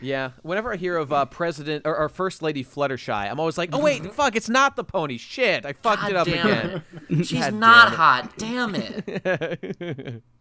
Yeah. Whenever I hear of uh, President or, or First Lady Fluttershy, I'm always like, oh wait, fuck, it's not the pony. Shit, I fucked God it up damn again. it. She's God not damn it. hot. Damn it.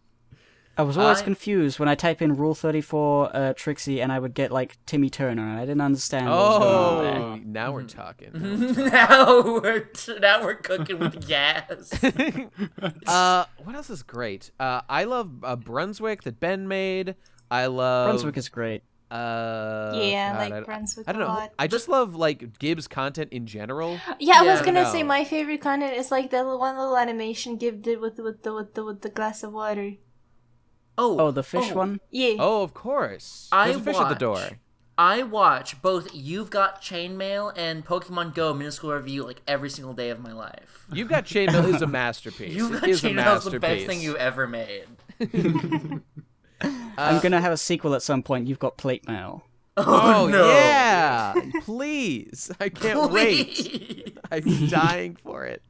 I was always I- confused when I type in Rule Thirty Four uh, Trixie and I would get like Timmy Turner, and I didn't understand what was going on there. Oh, now we're talking. now we're now we're cooking with gas. uh, what else is great? Uh, I love uh, Brunswick that Ben made. I love Brunswick is great. Uh, Yeah, God, I like I, Brunswick I don't know. lot. I just love like Gib's content in general. Yeah, I was gonna No. say my favorite content is like the one little animation Gib did with with the with the with the glass of water. Oh, Oh, the fish oh, one. Yeah. Oh, of course. I There's a fish at the door. I watch both You've Got Chainmail and Pokemon Go Minuscule Review like every single day of my life. You've got chainmail is a masterpiece. You've It Got is Chainmail is the best thing you ever made. I'm gonna have a sequel at some point. You've got plate mail. Oh, no. yeah, please! I can't wait. I'm dying for it.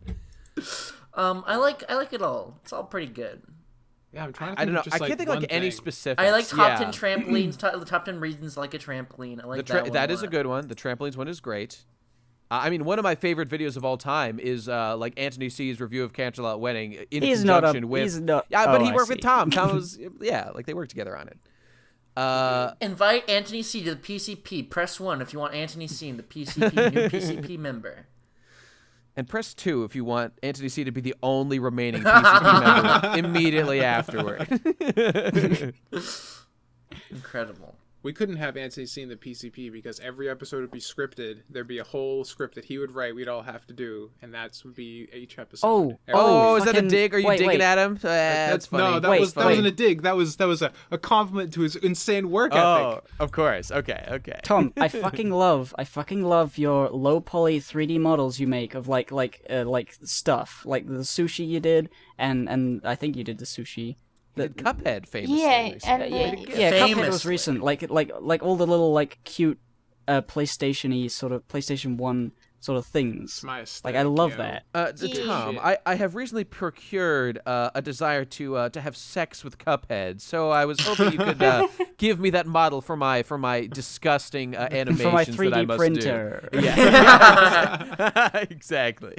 Um, I like I like it all. It's all pretty good. Yeah, I'm trying to think I don't know. just, I can't think of one like any specific. I like top yeah. ten trampolines. top, the top ten reasons like a trampoline. I like tra- that. that one is a good one. The trampolines one is great. Uh, I mean, one of my favorite videos of all time is uh, like Anthony C's review of Canterlot Wedding in He's not a- conjunction with. he's not- Yeah, but oh, he worked with. Tom. Tom was yeah, like they worked together on it. Uh, Invite Anthony C to the PCP. Press one if you want Anthony C in the PCP new PCP member. And press two if you want Anthony C to be the only remaining PCP member immediately afterward. Incredible. We couldn't have Anthony seeing the PCP because every episode would be scripted. There'd be a whole script that he would write. We'd all have to do, and that's would be each episode. Oh, Every- Oh, Oh, is that a dig? Are you wait, digging wait. at him? Uh, that's funny. no, that Wait, was that wasn't a dig. That was that was a, a compliment to his insane work Oh, ethic. of course. Okay, okay. Tom, I fucking love, I fucking love your low poly 3D models you make of like like uh, like stuff, like the sushi you did, and and I think you did the sushi. The, Cuphead famously. Yeah, recently. and yeah, uh, yeah, Cuphead was recent. Like like like all the little like cute, uh, PlayStation-y sort of PlayStation One sort of things. my Like I love you that. Uh, d- Yeah. Tom, I, I have recently procured uh, a desire to uh, to have sex with Cuphead, so I was hoping you could uh, give me that model for my for my disgusting uh, animations For my that I must printer. do. Yeah, exactly.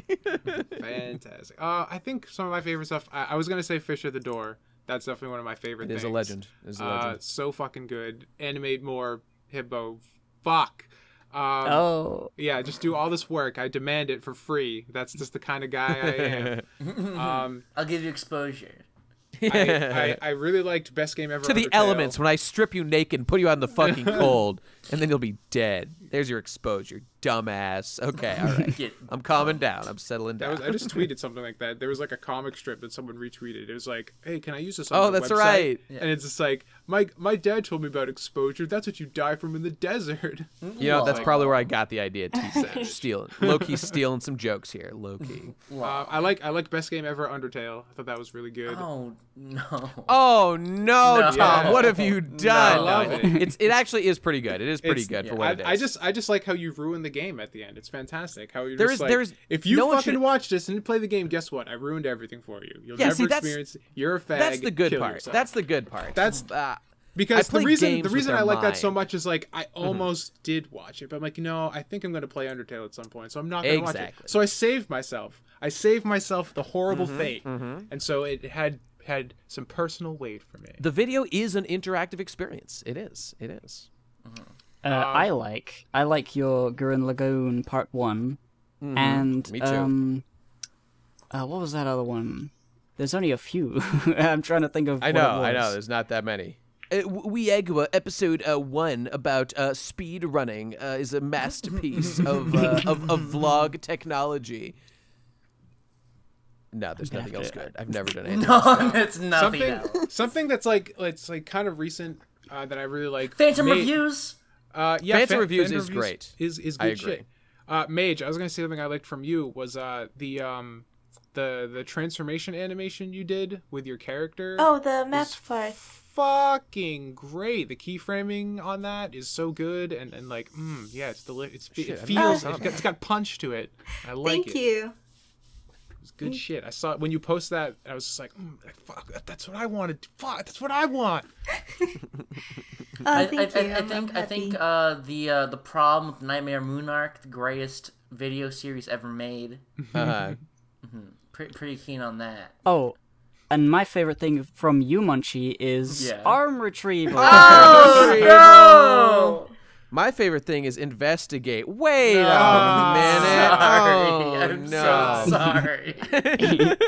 Fantastic. Uh, I think some of my favorite stuff. I, I was gonna say Fish at the Door. That's definitely one of my favorite. It is a things. legend. It is a Uh, legend. so fucking good. Animate more hippo. Fuck. Um, Oh, Yeah, just do all this work. I demand it for free. That's just the kind of guy I am. um, I'll give you exposure. I, I, I really liked Best Game Ever. to the Undertale. elements when I strip you naked and put you out in the fucking cold, and then you'll be dead. There's your exposure, dumbass. Okay, all right. Get I'm calming down. I'm settling That down. was, I just tweeted something like that. There was like a comic strip that someone retweeted. It was like, "Hey, can I use this?" On Oh, that's website?" right. And it's just like, my my dad told me about exposure. That's what you die from in the desert. You know, that's Like- probably where I got the idea. T stealing, low key stealing some jokes here. Low key. Uh, I like I like Best Game Ever Undertale. I thought that was really good. Oh no. Oh no, No. Tom! What have you done? I love it. It's it actually is pretty good. It is pretty It's- good for I, what it is. I just I just like how you ruin the game at the end. It's fantastic. How you're There just like, there is- if you no fucking should- watch this and play the game, guess what? I ruined everything for you. You'll Yeah, never see, that's- experience. You're a fag. that's the good kill part. yourself. That's the good part. That's- uh, because the reason the reason I like that so much is like I almost did watch it, but I'm like, no, I think I'm gonna play Undertale at some point, so I'm not gonna watch Exactly. it. So I saved myself. I saved myself the horrible Mm-hmm, fate, and so it had had some personal weight for me. the video is an interactive experience. It is. It is. Uh, I like I like your Gurren Lagann Part One, and Mm-hmm. Me too. um, uh, what was that other one? There's only a few. I'm trying to think of. I know. I know. There's not that many. Uh, we Egua episode uh, one about uh, speed running uh, is a masterpiece of, uh, of of vlog technology. No, there's nothing else good. I've never done anything. No, it's nothing Something else. something that's like it's like kind of recent uh, that I really like. Phantom Mage- reviews. Uh, yeah, Phantom Fan- Reviews Phantom is great. Is is I good agree. shit. Uh, Mage, I was gonna say something I liked from you was uh the um the the transformation animation you did with your character. Oh, the map part. fucking great. The keyframing on that is so good, and, and like, mm, yeah, it's deli- it's, Shit, it feels it's got, it's got punch to it. I like Thank it. Thank you. It's good shit. I saw it when you post that. I was just like, mm, fuck, that's what I wanted. Fuck, that's what I want. Oh, I, thank I, you. I, I I'm- think I'm I think uh, the uh, the problem with Nightmare Moonarch, the greatest video series ever made. Uh, Pre- pretty keen on that. Oh, and my favorite thing from you, Munchy, is Yeah. arm retrieval. Oh my favorite thing is investigate. Wait a minute. Sorry, Oh, I'm no. so sorry.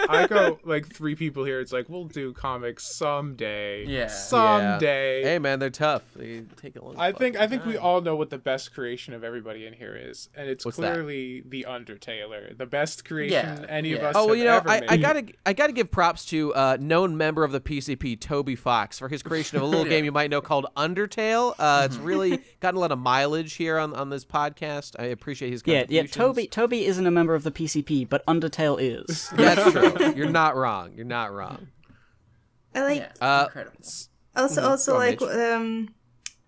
I go like three people here. It's like we'll do comics someday. Yeah. Yeah. someday. Hey man, they're tough. They take a long. I think I fucking think we all know what the best creation of everybody in here is, and it's What's that? clearly the Undertaler, the best creation Yeah, any of yeah. us. Oh well, have you know, I. I gotta I gotta give props to uh, known member of the PCP, Toby Fox, for his creation of a little game you might know called Undertale. Uh, it's really gotten a lot of mileage here on, on this podcast. I appreciate his yeah, yeah. Toby, Toby isn't a member of the PCP, but Undertale is. That's true. You're not wrong. You're not wrong. I like Yeah, Uh, incredible. also also Go on, like um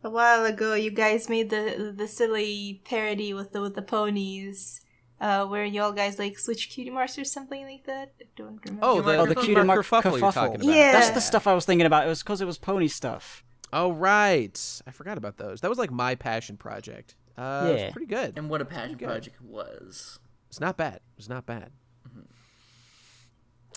a while ago you guys made the the silly parody with the with the ponies. Uh, where y'all guys like switch cutie marks or something like that. I don't remember. Oh, the, Oh, the cutie mark kerfuffle you're kerfuffle. talking about. Yeah. That's the stuff I was thinking about. It was because it was pony stuff. Oh right, I forgot about those. That was like my passion project. Uh, it was Yeah. pretty good. And what a passion good. project was. It's not bad. It was not bad.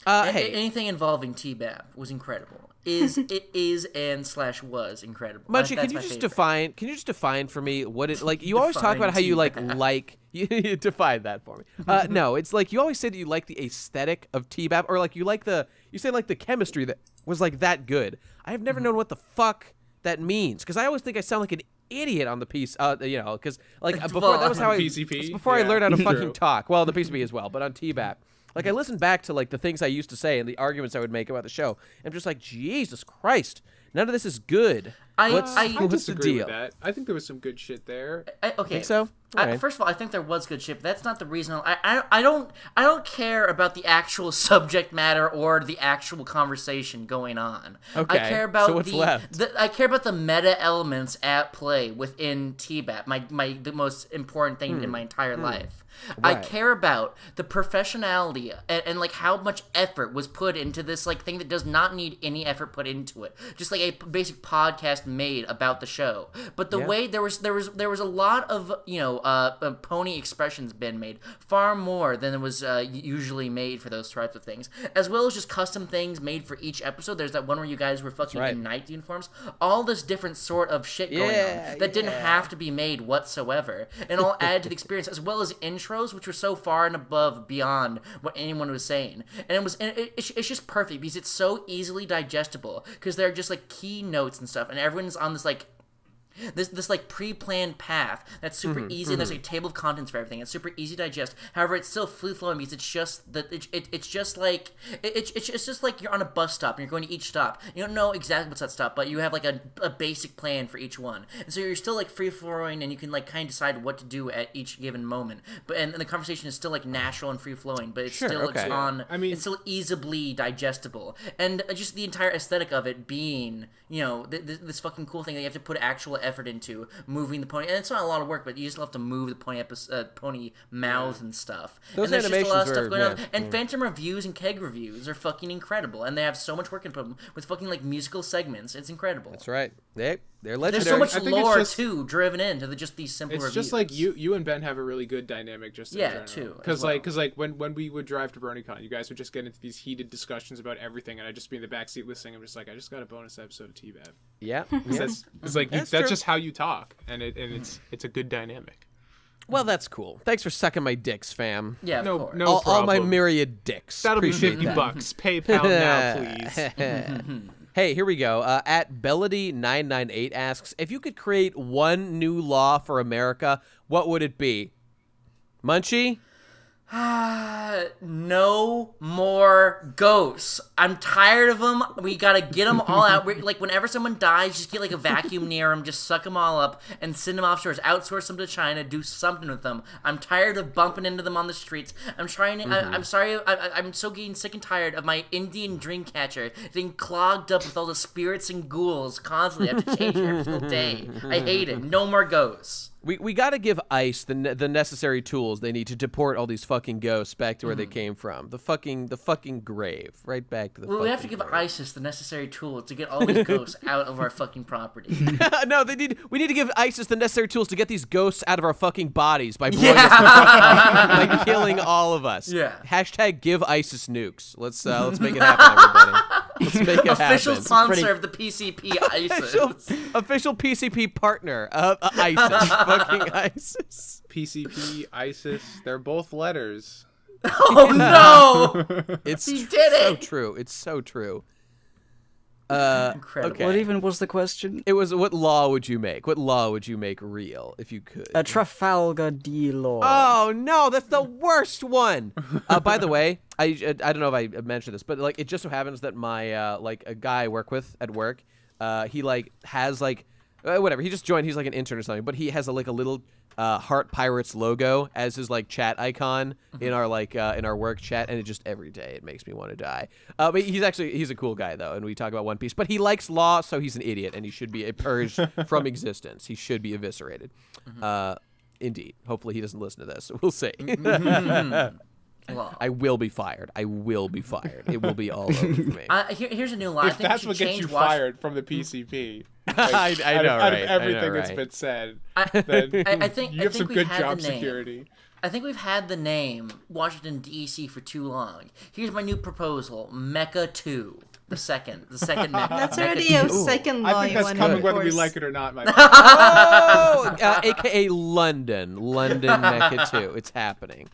Uh, A- hey, anything involving TBAP was incredible. Is it is and slash was incredible. That- can you just favorite. define? Can you just define for me what it like? You always talk about how you like like you, you define that for me. Uh, no, it's like you always say that you like the aesthetic of TBAP, or like you like the you say like the chemistry that was like that good. I have never Mm-hmm. known what the fuck that means because I always think I sound like an idiot on the piece. Uh, you know, because like before Well, that was how I PCP? before I learned how to true. fucking talk. Well, the PCP as well, but on TBAP. Like I listened back to like the things I used to say and the arguments I would make about the show. I'm just like, Jesus Christ, none of this is good. I- what's, I- I what's the disagree deal? with that. I think there was some good shit there. I, okay. Think so? I, Alright. first of all, I think there was good shit. But that's not the reason. I, I I don't I don't care about the actual subject matter or the actual conversation going on. Okay, I care about so what's the, left? the I care about the meta elements at play within TBAP. My my the most important thing in my entire life. I Hmm. Care about the professionality and, and like how much effort was put into this like thing that does not need any effort put into it. Just like a basic podcast made about the show. But the Yeah. way there was there was there was a lot of you know uh, uh, pony expressions been made far more than it was uh, usually made for those types of things, as well as just custom things made for each episode. There's that one where you guys were fucking right. in night uniforms. All this different sort of shit going on that didn't have to be made whatsoever, and all add to the experience, as well as intros, which were so far and above beyond what anyone was saying. And it was, and it, it's, it's just perfect because it's so easily digestible because they're just like key notes and stuff, and everyone's on this like this this like pre-planned path that's super Mm-hmm, easy and there's a table of contents for everything. It's super easy to digest. However it's still free flowing because it's just that it, it, it's just like it, it's it's it's just like you're on a bus stop and you're going to each stop. You don't know exactly what's that stop but you have like a, a basic plan for each one. And so you're still like free flowing and you can like kind of decide what to do at each given moment. But and, and the conversation is still like natural and free flowing but it's Sure, still it's on I mean- it's still easily digestible. And uh, just the entire aesthetic of it being you know th- th- this fucking cool thing that you have to put actual effort into moving the pony and it's not a lot of work but you just have to move the pony epi- uh, pony mouths and stuff. Those and there's just a lot of animations stuff going on. and phantom reviews and keg reviews are fucking incredible and they have so much work into them with fucking like musical segments. It's incredible. That's right. They they're there's legendary. so much I think lore just- too driven into the, just these simple It's reviews just like you, you and Ben have a really good dynamic, just Yeah, general. too, Because well. like, because like when when we would drive to BronyCon, you guys would just get into these heated discussions about everything, and I'd just be in the backseat listening. I'm just like, I just got a bonus episode of TBAP. yeah. 'Cause yeah. That's it's like you, That's that's, just how you talk, and it and it's it's a good dynamic. Well, that's cool. Thanks for sucking my dicks, fam. yeah of No, course. no all, all my myriad dicks. That'll be fifty that. bucks. PayPal now, please. hey, here we go. Uh, at Bellady998 asks If you could create one new law for America, what would it be? Munchy? No more ghosts. I'm tired of them. We gotta get them all out. We're, like whenever someone dies, just get like a vacuum near them, just suck them all up and send them offshore. Outsource them to China. Do something with them. I'm tired of bumping into them on the streets. I'm trying. To, I, mm-hmm. I'm sorry. I, I'm so getting sick and tired of my Indian dream catcher getting clogged up with all the spirits and ghouls constantly. I have to change it every single day. I hate it. No more ghosts. We, we got to give ICE the ne- the necessary tools they need to deport all these fucking ghosts back to where they came from. The fucking the fucking grave, right back to the. Well, we have to give grave. ISIS the necessary tools to get all these ghosts out of our fucking property. no, they need. We need to give ISIS the necessary tools to get these ghosts out of our fucking bodies by blowing us Yeah. by killing all of us. Yeah. Hashtag give ISIS nukes. Let's uh, let's make it happen, everybody. Let's make it Official happen. sponsor pretty- of the PCP ISIS. Official, official PCP partner of uh, ISIS. fucking ISIS. PCP, ISIS, they're both letters. oh no! It's He did so it! true. It's so true. Uh, Incredible. okay. What even was the question? It was what law would you make? What law would you make real if you could? A Trafalgar D law. Oh no, that's the worst one. Uh, by the way, I I don't know if I mentioned this, but like it just so happens that my uh, like a guy I work with at work, uh, he like has like uh, whatever. He just joined. He's like an intern or something, but he has a, like a little uh, Heart Pirates logo as his like chat icon in our like uh, in our work chat, and it just every day it makes me want to die. Uh, but he's actually he's a cool guy though, and we talk about One Piece. But he likes law, so he's an idiot, and he should be purged from existence. He should be eviscerated. Uh, indeed. Hopefully he doesn't listen to this. We'll see. Well, I will be fired. I will be fired. It will be all over for me. I, here, here's a new law. I think that's we what gets change you Wash- fired from the PCP, like, I- I out, know, of, out right? of I know, everything that's been said, I, then I, I think you I have think some we've good had job the name. security. I think we've had the name Washington D.C. for too long. Here's my new proposal: Mecca Two, the second, the second Mecca. That's Mecca already 2. a second law I think that's want coming to whether we like it or not, my friend. oh, uh, aka London, London Mecca Two. It's happening.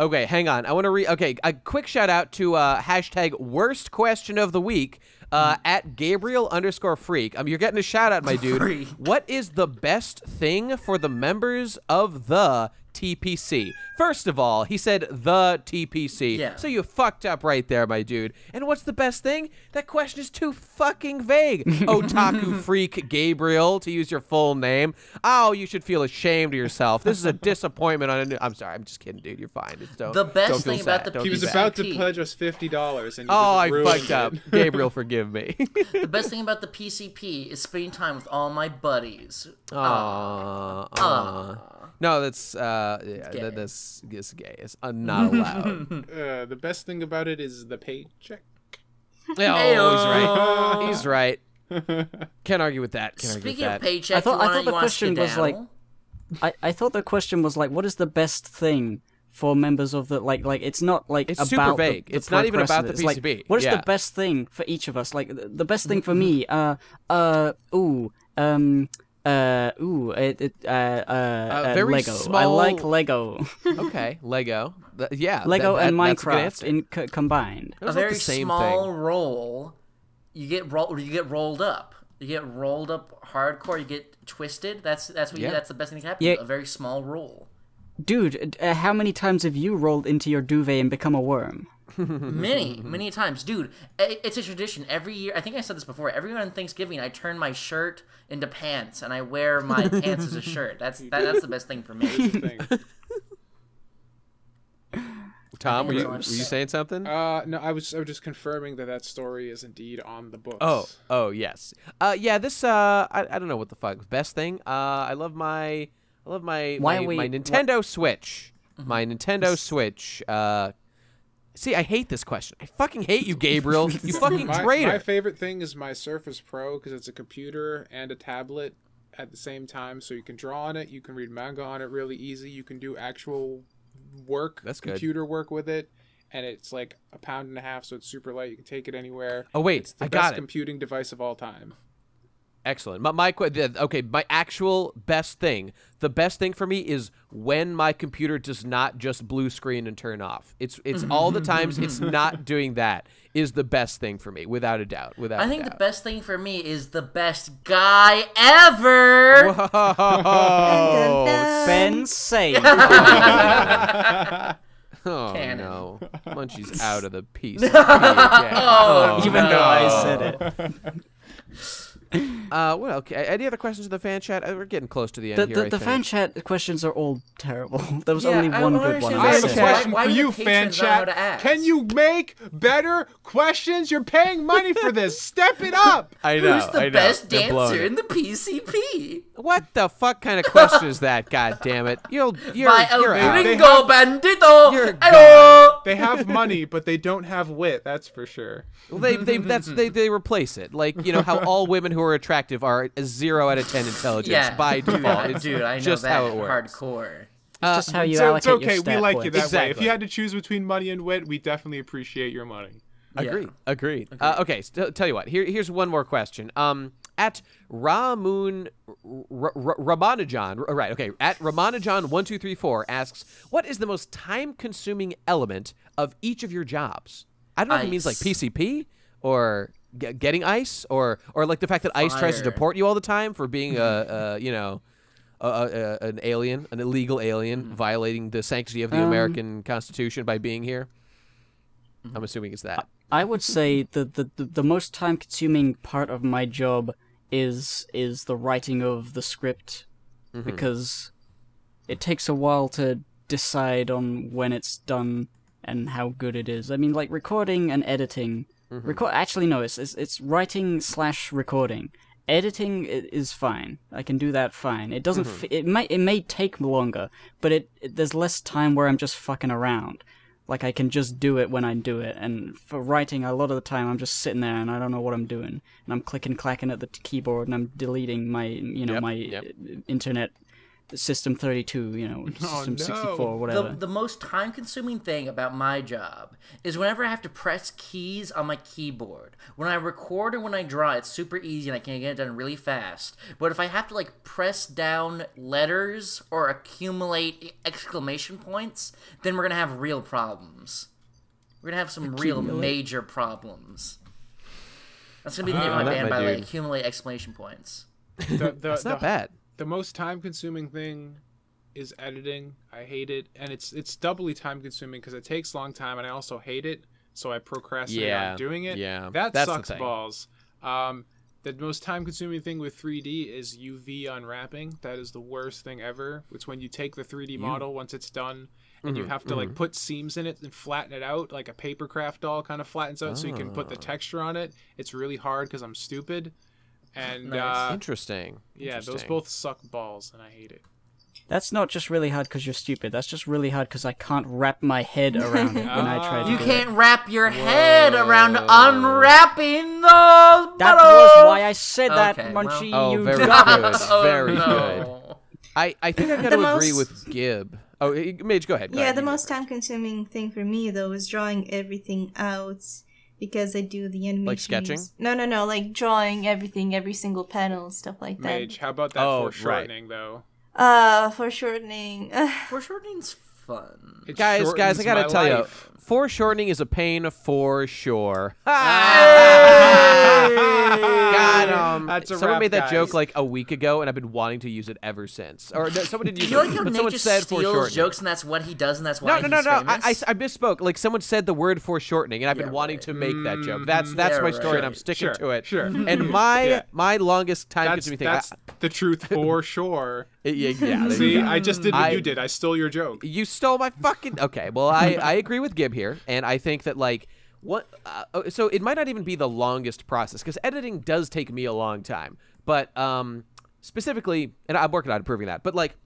Okay, hang on. I want to read. Okay, a quick shout out to uh, hashtag worst question of the week. Uh, at Gabriel underscore freak. Um, you're getting a shout out, my dude. Freak. What is the best thing for the members of the TPC? First of all, he said the TPC. Yeah. So you fucked up right there, my dude. And what's the best thing? That question is too fucking vague. Otaku freak Gabriel, to use your full name. Oh, you should feel ashamed of yourself. This is a disappointment on a new. I'm sorry. I'm just kidding, dude. You're fine. Just don't. The best don't feel thing about the Don't He was about to pledge us fifty dollars, and Oh, I ruined fucked up. Gabriel, forgive me. The best thing about the PCP is spending time with all my buddies. Aw, uh, uh, aw. No, that's uh, yeah, gay. that, that's it's gay. It's uh, not allowed. Uh, the best thing about it is the paycheck. oh, he's right. He's right. Can't argue with that. Can't argue with Speaking of that. paycheck, I thought- you I thought the you wanna question was, like. I, I thought the question was like, what is the best thing for members of the like like it's not like It's about super vague. the It's not even about president. the It's like, PCB. what is Yeah. the best thing for each of us? Like the, the best thing for me, uh uh ooh um uh ooh it, it uh uh, uh very Lego. I like Lego. okay, Lego. Th- yeah, Lego that- and that- that's Minecraft in co- combined. Those a are very the same small thing. roll. You get roll, you get rolled up. You get rolled up hardcore. You get twisted. That's that's what you, that's the best thing that can happen. Yeah. A very small roll. Dude, uh, how many times have you rolled into your duvet and become a worm? Many, many times, dude. It's a tradition. Every year, I think I said this before. Every year on Thanksgiving, I turn my shirt into pants, and I wear my pants as a shirt. That's that, that's the best thing for me. Tom, were you, were you saying something? Uh, no, I was I was just confirming that that story is indeed on the books. Oh, oh yes. Uh, yeah. This uh, I, I don't know what the fuck best thing. Uh, I love my I love my Why my, we- my Nintendo Switch. My Nintendo Switch. Uh, see, I hate this question. I fucking hate you, Gabriel. You fucking my, traitor. my favorite thing is my Surface Pro because it's a computer and a tablet at the same time, so you can draw on it, you can read manga on it really easy, you can do actual work, That's good. computer work with it, and it's like a pound and a half, so it's super light. You can take it anywhere. Oh, wait, it's the I best got it. computing device of all time. Excellent. My, my okay, my actual best thing. The best thing for me is when my computer does not just blue screen and turn off. It's it's all the times it's mm-hmm. not doing that is the best thing for me, without a doubt. Without I a think the doubt. best thing for me is the best guy ever. Oh, Ben Say. oh Cannon. no, Munchy's out of the piece. Oh, oh, Even though I said it. Uh, what? Okay. Any other questions in the fan chat? Uh, We're getting close to the end The, here. the, I the think. fan chat questions are all terrible. There was Yeah, only I one good one. I why have a the said. chat- question why for you, fan patrons not know how chat. Can you make better questions? You're paying money for this. Step it up. I know. Who's the I know. best They're dancer in the PCP? What the fuck kind of question is that? God damn it! You'll you're By you're out. They Gringo Bandito. You're Hello. They have money, but they don't have wit. That's for sure. Well, they they that's they they replace it like you know how all women who are attractive are a zero out of ten intelligence Yeah, by default. It's dude, I know just that how it works. hardcore. Just how you so allocate it's okay. your We stat like you points. that way. If you had to choose between money and wit, we definitely appreciate your money. Agreed. Agreed. Uh, okay. So, tell you what. Here, here's one more question. Um, at Ramun R- R- Ramanujan, r- right? Okay. At Ramanujan one two three four asks, what is the most time-consuming element of each of your jobs? I don't know if it means like PCP or g- getting ice or or like the fact that ice tries to deport you all the time for being a, a you know. A, a, a- an alien, an illegal alien, Mm-hmm. violating the sanctity of the Um, American Constitution by being here. I'm assuming it's that. I would say the, the, the, the most time consuming part of my job is is the writing of the script because it takes a while to decide on when it's done and how good it is. I mean like recording and editing. Mm-hmm. Record actually no, it's, it's it's writing slash recording. Editing is fine. I can do that fine. It doesn't. Mm-hmm. F- it might. It may take longer, but it, it. There's less time where I'm just fucking around. Like I can just do it when I do it. And for writing, a lot of the time I'm just sitting there and I don't know what I'm doing, and I'm clicking clacking at the t- keyboard and I'm deleting my you know Yep, my yep. internet system 32, you know, oh, system no. 64, whatever. The, the most time consuming thing about my job is whenever I have to press keys on my keyboard. When I record or when I draw, it's super easy and I can get it done really fast. But if I have to like press down letters or accumulate exclamation points, then we're gonna have real problems. We're gonna have some real major problems. That's gonna be the ah, name of my band, my by the way. Accumulate exclamation points. The, the, That's not bad. The most time consuming thing is editing. I hate it, and it's it's doubly time consuming because it takes a long time, and I also hate it, so I procrastinate Yeah, on doing it. yeah, that that's sucks balls. Um, the most time consuming thing with 3D is UV unwrapping. That is the worst thing ever. It's when you take the 3D model once it's done. And Mm-hmm, you have to like put seams in it and flatten it out like a paper craft doll kind of flattens out so you can put the Ah. texture on it. It's really hard because I'm stupid. And Nice. uh, Interesting. yeah, those both suck balls, and I hate it. That's not just really hard because you're stupid. That's just really hard because I can't wrap my head around it when I try to You do can't it. wrap your head around unwrapping those That was why I said that, Okay, well- Munchy. Oh, you very got good. it. Oh, Very no. good. I, I think I got The to agree with Gib. Oh, eh, Mage, go ahead. Go yeah, ahead. the most time consuming thing for me though is drawing everything out because I do the animation. sketching? No, no, no, like drawing everything, every single panel, stuff like that. Mage, how about that Oh, right. foreshortening though? Uh, foreshortening. Foreshortening's fun. It Guys, guys, I gotta tell life. you, foreshortening is a pain for sure. God, um, That's a someone wrap, made that guys. joke like a week ago, and I've been wanting to use it ever since. Or no, someone didn't Do use you it, like how but Nate someone just said steals foreshortening. jokes and that's what he does and that's No, why no, no, he's no. I, famous? I, I misspoke. Like someone said the word foreshortening, and I've been Yeah, wanting right. to make that joke. Mm, that's that's Yeah, my right. story, and I'm sticking sure, to it. sure. And mm-hmm. my Yeah. my longest time That's, consuming thing. I- that's the truth for sure. Uh, yeah, yeah, See. I just did what I- you did. I stole your joke. You stole my fucking. Okay, well, I I agree with Gib here, and I think that like what. Uh, oh, so it might not even be the longest process because editing does take me a long time, but um specifically, and I'm working on improving that. But like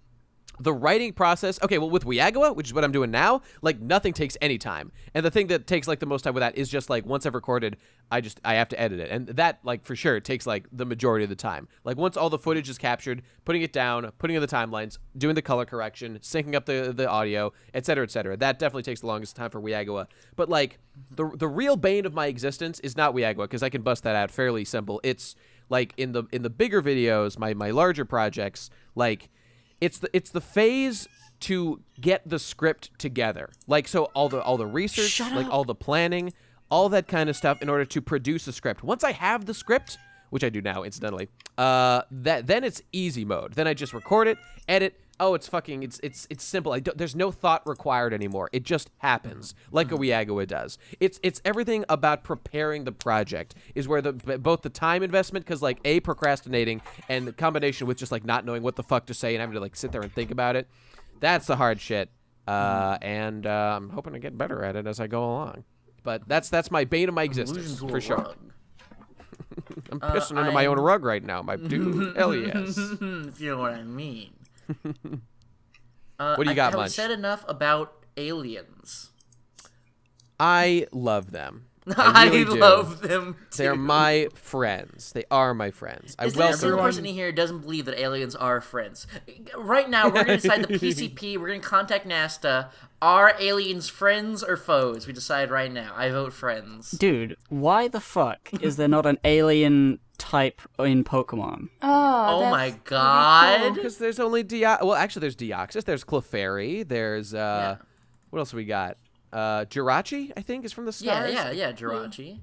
the writing process. Okay well with Wiagawa, which is what i'm doing now like nothing takes any time. And the thing that takes like the most time with that is just like once i've recorded i just i have to edit it. And that like for sure takes like the majority of the time. Like once all the footage is captured putting it down putting in the timelines doing the color correction syncing up the the audio etc cetera. that definitely takes the longest time for Wiagawa. but like the the real bane of my existence is not Wiagawa because i can bust that out fairly simple. It's like in the in the bigger videos my my larger projects like it's the it's the phase to get the script together. Like so all the all the research like all the planning all that kind of stuff in order to produce a script. Once i have the script which i do now incidentally uh that then it's easy mode. Then i just record it edit oh it's fucking it's it's it's simple. I don't, there's no thought required anymore. It just happens like a Wiagawa does. It's it's everything about preparing the project is where the both the time investment because like a procrastinating and the combination with just like not knowing what the fuck to say and having to like sit there and think about it that's the hard shit. Uh and uh, i'm hoping to get better at it as i go along. But that's that's my bane of my existence for sure. i'm pissing into my own rug right now my dude. Hell yes. If you know what I mean. Uh, What do you I got, haven't Munch? said enough about aliens. i love them I, I really do. love them. Too. They're my friends. They are my friends. I Is there a welcome single them. person in here doesn't believe that aliens are friends? Right now, we're gonna decide the PCP. We're gonna contact NASA. Are aliens friends or foes? We decide right now. I vote friends. Dude, why the fuck is there not an alien type in Pokemon? oh, Oh that's my really god! cool. Because there's only Dio. Well, actually, there's Deoxys. There's Clefairy. There's uh, what else we got? Uh, Jirachi, I think, is from the Yeah, stars. yeah, yeah. Jirachi.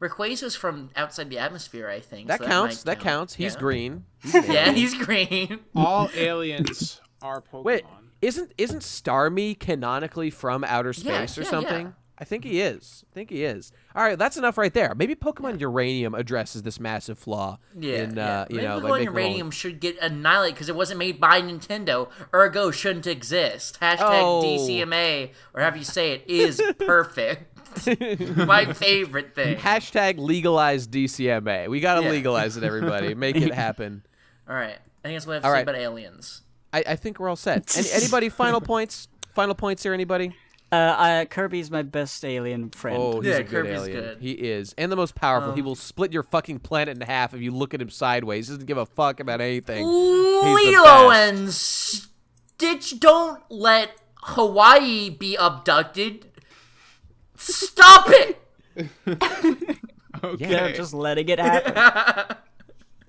Rayquaza's from outside the atmosphere, I think. That so counts. might That count. counts. He's Yeah. green. Yeah, he's green. All aliens are Pokemon. Wait, isn't isn't Starmie canonically from outer Yeah, space or yeah, something? I think he is. I think he is. All right, that's enough right there. Maybe Pokemon Uranium addresses this massive flaw Yeah, in uh, yeah. you Maybe know, Pokemon like Uranium should get annihilated because it wasn't made by Nintendo. Ergo, shouldn't exist. Hashtag Oh. DCMA, or however you say it, is perfect. My favorite thing. Hashtag legalize DCMA. We gotta Yeah. legalize it, everybody. Make it happen. All right, I think that's what I have to All say right. about aliens. I, I think we're all set. Any, anybody final points? Final points here, anybody? Uh, uh, Kirby's my best alien friend. Oh, he's Yeah, a good Kirby's alien. good. Um, He is, and the most powerful. he will split your fucking planet in half if you look at him sideways. He doesn't give a fuck about anything. He's Lilo and Stitch don't let Hawaii be abducted. Stop it! okay. They're just letting it happen.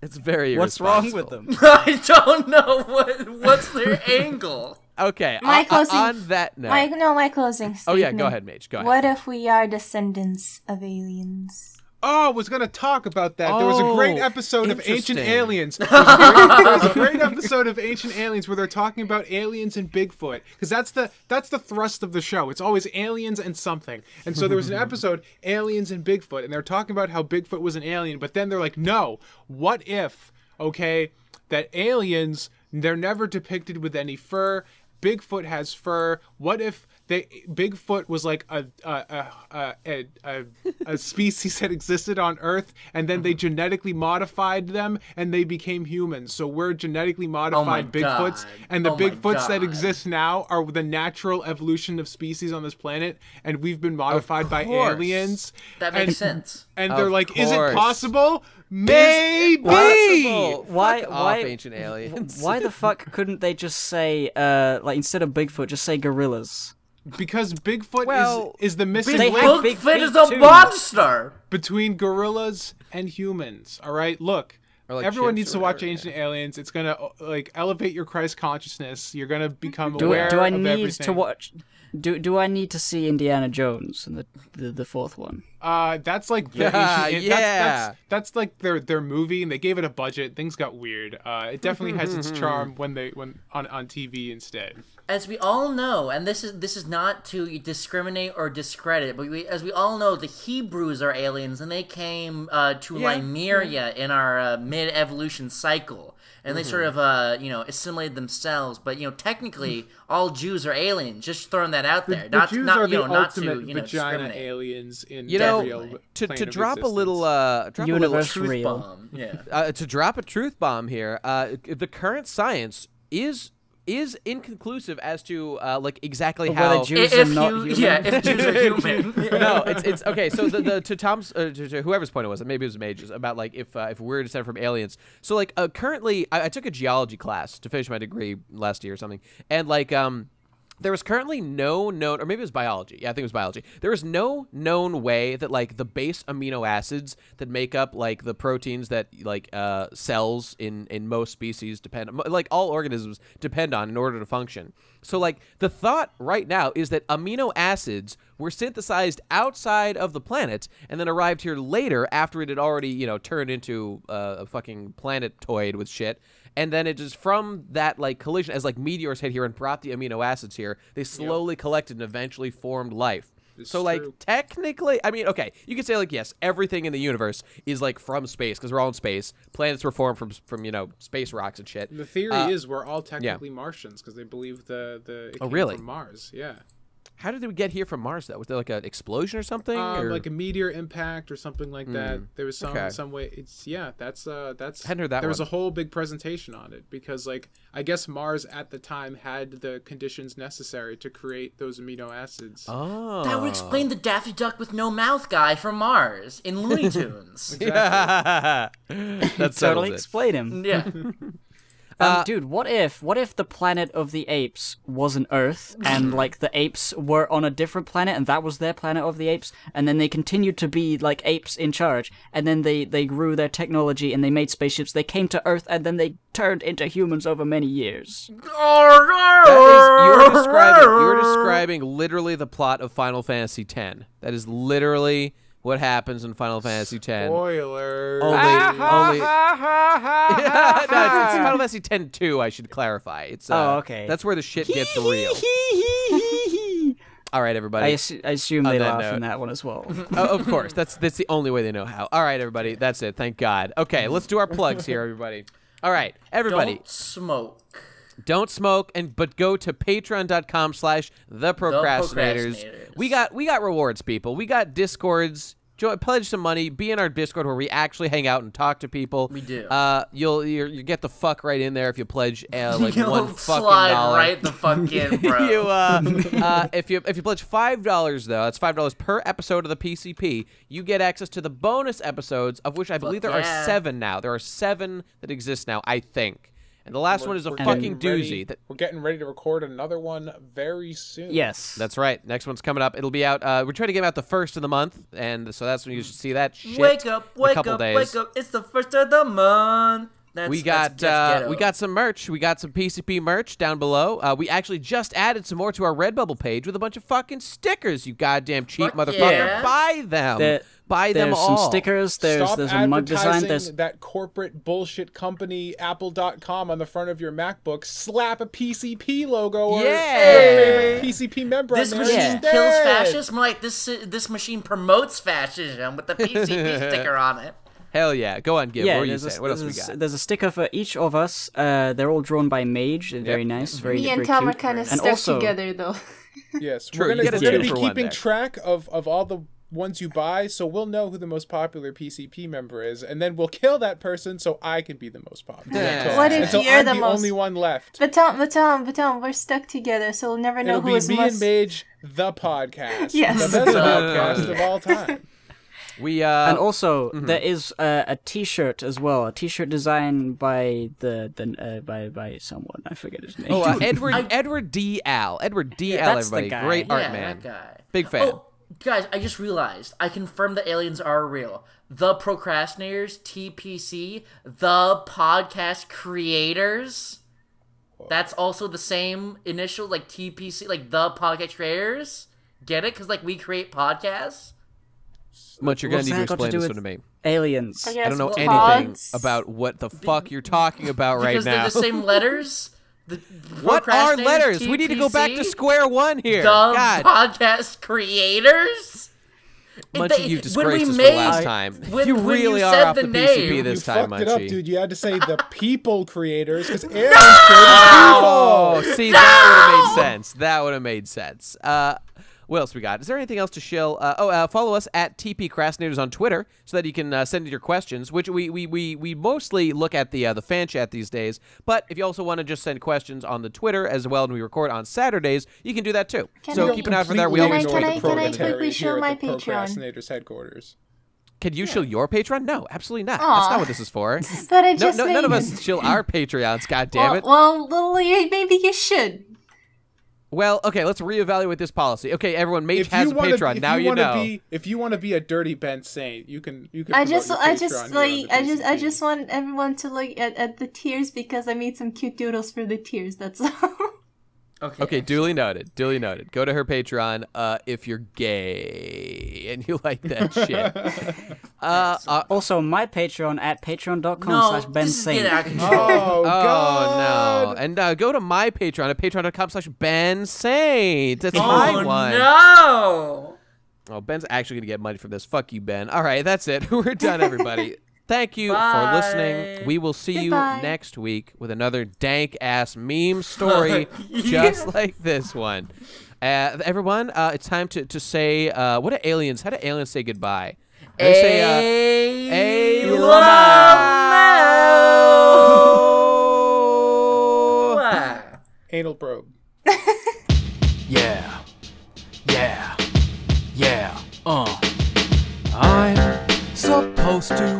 It's very. What's wrong with them? I don't know what what's their angle. Okay, My on- closing- on that note. My, no, my closing statement. oh yeah, go ahead, Mage. Go ahead. What if we are descendants of aliens? Oh, I was gonna talk about that. there was a great Oh, episode of Ancient. Aliens. There was, a great, there was a great episode of Ancient Aliens where they're talking about aliens and Bigfoot because that's the that's the thrust of the show. It's always aliens and something. And so there was an episode aliens and Bigfoot, and they're talking about how Bigfoot was an alien, but then they're like, no, what if? Okay, that aliens they're never depicted with any fur. Bigfoot has fur. What if they Bigfoot was like a a a a, a, a species that existed on Earth, and then they uh-huh. genetically modified them, and they became humans. So we're genetically oh modified Bigfoots, God. and the Oh Bigfoots that exist now are the natural evolution of species on this planet, and we've been modified by aliens. That makes and, sense. And they're Of like, is it possible? Maybe. Possible. Why- Fuck why- off, ancient aliens? Why the fuck couldn't they just say, uh, like instead of Bigfoot, just say gorillas? Because Bigfoot Well, is is the missing They link have big Bigfoot is a too. monster. between gorillas and humans. All right, look. Like Everyone needs or to watch whatever, Ancient Aliens. It's gonna uh, like elevate your Christ consciousness. You're gonna become Do, aware do I of need everything. to watch? Do do I need to see Indiana Jones and the the, the fourth one? Uh, that's like the Yeah, ancient, yeah. That's, that's that's like their their movie, and they gave it a budget. Things got weird. Uh, it definitely has its charm when they when on on TV instead. As we all know, and this is this is not to discriminate or discredit, but we, as we all know, the Hebrews are aliens, and they came uh, to Yeah. Lemuria in our uh, mid-evolution cycle, and they Mm-hmm. sort of uh, you know assimilated themselves. But you know, technically, all Jews are aliens. Just throwing that out there. The not Jews not are you the know not to you know vagina discriminate. aliens in You know, every to, to of drop a little uh, drop a little Truth real. bomb. Yeah. uh, to drop a truth bomb here, uh, the current science is is inconclusive as to uh, like exactly Whether how. Jews if are not you, human. yeah, if Jews are human. no, it's it's okay. So the, the to Tom's uh, to, to whoever's point it was, maybe it was Mage's about like if uh, if we're descended from aliens. So like uh, currently, I, I took a geology class to finish my degree last year or something, and like um. There was currently no known, or maybe it was biology. Yeah, I think it was biology. There was no known way that like the base amino acids that make up like the proteins that like uh, cells in in most species depend, like all organisms depend on in order to function. So like the thought right now is that amino acids were synthesized outside of the planet and then arrived here later after it had already you know turned into uh, a fucking planetoid with shit and then it just from that like collision as like meteors hit here and brought the amino acids here they slowly collected and eventually formed life so like true. technically i mean okay you could say like yes everything in the universe is like from space because we're all in space planets were formed from from you know space rocks and shit The theory Uh, is we're all technically Martians because they believe the the Oh, came really? from Mars. Yeah, how did we get here from mars though was there like an explosion or something um, or... like a meteor impact or something like that. There was some okay. some way. It's yeah. That's uh that's Hadn't heard that there was a whole big presentation on it because like I guess Mars at the time had the conditions necessary to create those amino acids. oh That would explain the Daffy Duck with no mouth guy from Mars in Looney Tunes. that totally settles explain him. yeah. Um, dude, what if what if the planet of the apes wasn't Earth and like the apes were on a different planet and that was their planet of the apes and then they continued to be like apes in charge and then they they grew their technology and they made spaceships. They came to Earth and then they turned into humans over many years. That is, you're describing you're describing literally the plot of Final Fantasy X. That is literally what happens in Final Fantasy X. Spoiler. Only, only. no, it's, it's Final Fantasy X two. I should clarify. It's uh, Oh, okay. That's where the shit gets real. All right, everybody. I, assu- I assume On they that laugh note. in that one as well. oh, of course. That's that's the only way they know how. All right, everybody. That's it. Thank God. Okay, let's do our plugs here, everybody. All right, everybody. Don't smoke. Don't smoke and but go to patreon.com slash the procrastinators we got we got rewards people we got discords Join, pledge some money be in our discord where we actually hang out and talk to people We do. uh you'll you're, you get the fuck right in there if you pledge uh, like You'll one fucking slide dollar right the fuck in, bro. you uh, uh, if you if you pledge five dollars though, that's five dollars per episode of the PCP. You get access to the bonus episodes, of which I believe there yeah. are seven now. There are seven that exist now, I think. And the last one is a fucking getting ready- doozy. That, We're getting ready to record another one very soon. yes. that's right. Next one's coming up. It'll be out. Uh, we're trying to get 'em out the first of the month, and so that's when you should see that shit. wake up, wake up, days. wake up. It's the first of the month. That's, we got that's uh, we got some merch. We got some PCP merch down below. Uh, we actually just added some more to our Redbubble page with a bunch of fucking stickers. You goddamn cheap Fuck motherfucker! yeah. Buy them. There- Buy them There's all. some stickers. There's Stop there's a mug design. There's that corporate bullshit company Apple.com on the front of your MacBook. Slap a PCP logo or Yeah. your favorite PCP member This machine instead. kills fascism. Like this, this machine promotes fascism with the PCP sticker on it. Hell yeah! Go on, Gib. yeah, what were you there's, a, saying? What else we got? there's a sticker for each of us. Uh, they're all drawn by Mage. They're very nice. Very, Me and very Tom are kind of And stuck also- together, though. Yes, True, we're gonna, get a we're gonna two be keeping track of, of all the ones you buy, so we'll know who the most popular PCP member is, and then we'll kill that person so I can be the most popular. Yeah. Until- What if you're I'm the the most- only one left? But Tom, but Tom, but Tom, we're stuck together, so we'll never know It'll who be is me most. and Mage, the podcast. Yes. the best podcast of all time. we uh, And also, Mm-hmm. there is uh, a T-shirt as well. A T-shirt designed by the the uh, by by someone. I forget his name. oh, uh, Edward I- Edward D. Al. Edward D. Yeah, Al. that's the Everybody, guy. great Yeah, art man. that guy. Big fan. Oh, guys, I just realized. I confirmed the aliens are real. The procrastinators, TPC, the podcast creators. That's also the same initial, like TPC, like the podcast creators. Get it? Because like we create podcasts. Much you're gonna need to that got to explain this one to me. Aliens. I I don't know well, anything pods. about what the fuck you're talking about right Because now. they're the same letters. The what are procrastinators, letters? We need to go back to square one here. The God, podcast creators. Munchy, They- you when disgraced we us for the made- last time. when- you really you are off the, the PCP name, this you time, fucked it up, dude. You had to say the people creators because aliens created Oh, people. see, that would have made sense. That would have made sense. Uh, what else we got? Is there anything else to shill? Uh, oh, uh, follow us at TP Crastinators on Twitter so that you can uh, send in your questions, which we, we, we, we mostly look at the uh, the fan chat these days. But if you also want to just send questions on the Twitter as well, and we record on Saturdays, you can do that too. Can so I- keep an eye for that. We Can I- always can tweet I- the can I quickly show here at my Patreon? Procrastinators headquarters. Can you shill your Patreon? No, absolutely not. That's not what this is for. But I No, just no, none of us shill our Patreons. God damn Well, it. well, well, maybe you should. Well, okay, let's reevaluate this policy. Okay, everyone, Mage If has a Patreon. to, now you wanna know. Be, if you want to be a dirty Ben Saint, you can. You can. I just, I just like, I just, I just want everyone to look at, at the tears because I made some cute doodles for the tears. That's all. Okay. Okay, duly noted. Duly noted. Go to her Patreon uh, if you're gay and you like that shit. uh, uh, Also, my Patreon at patreon.com No, slash Ben this is Saint. getting out of control. Oh, oh God. no! And uh, go to my Patreon at patreon.com/slash Ben Saint. That's oh my one. no! Oh, Ben's actually gonna get money from this. Fuck you, Ben. All right, that's it. We're done, everybody. Thank you for listening. We will see Goodbye. you next week with another dank ass meme story just like this one. Uh, everyone, uh, it's time to, to say uh, what do aliens? How do aliens say goodbye? They say, uh, Hey, "Hey, Wow. Anal probe. Yeah. Yeah. Yeah. Uh. I'm supposed to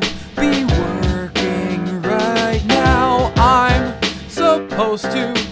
supposed to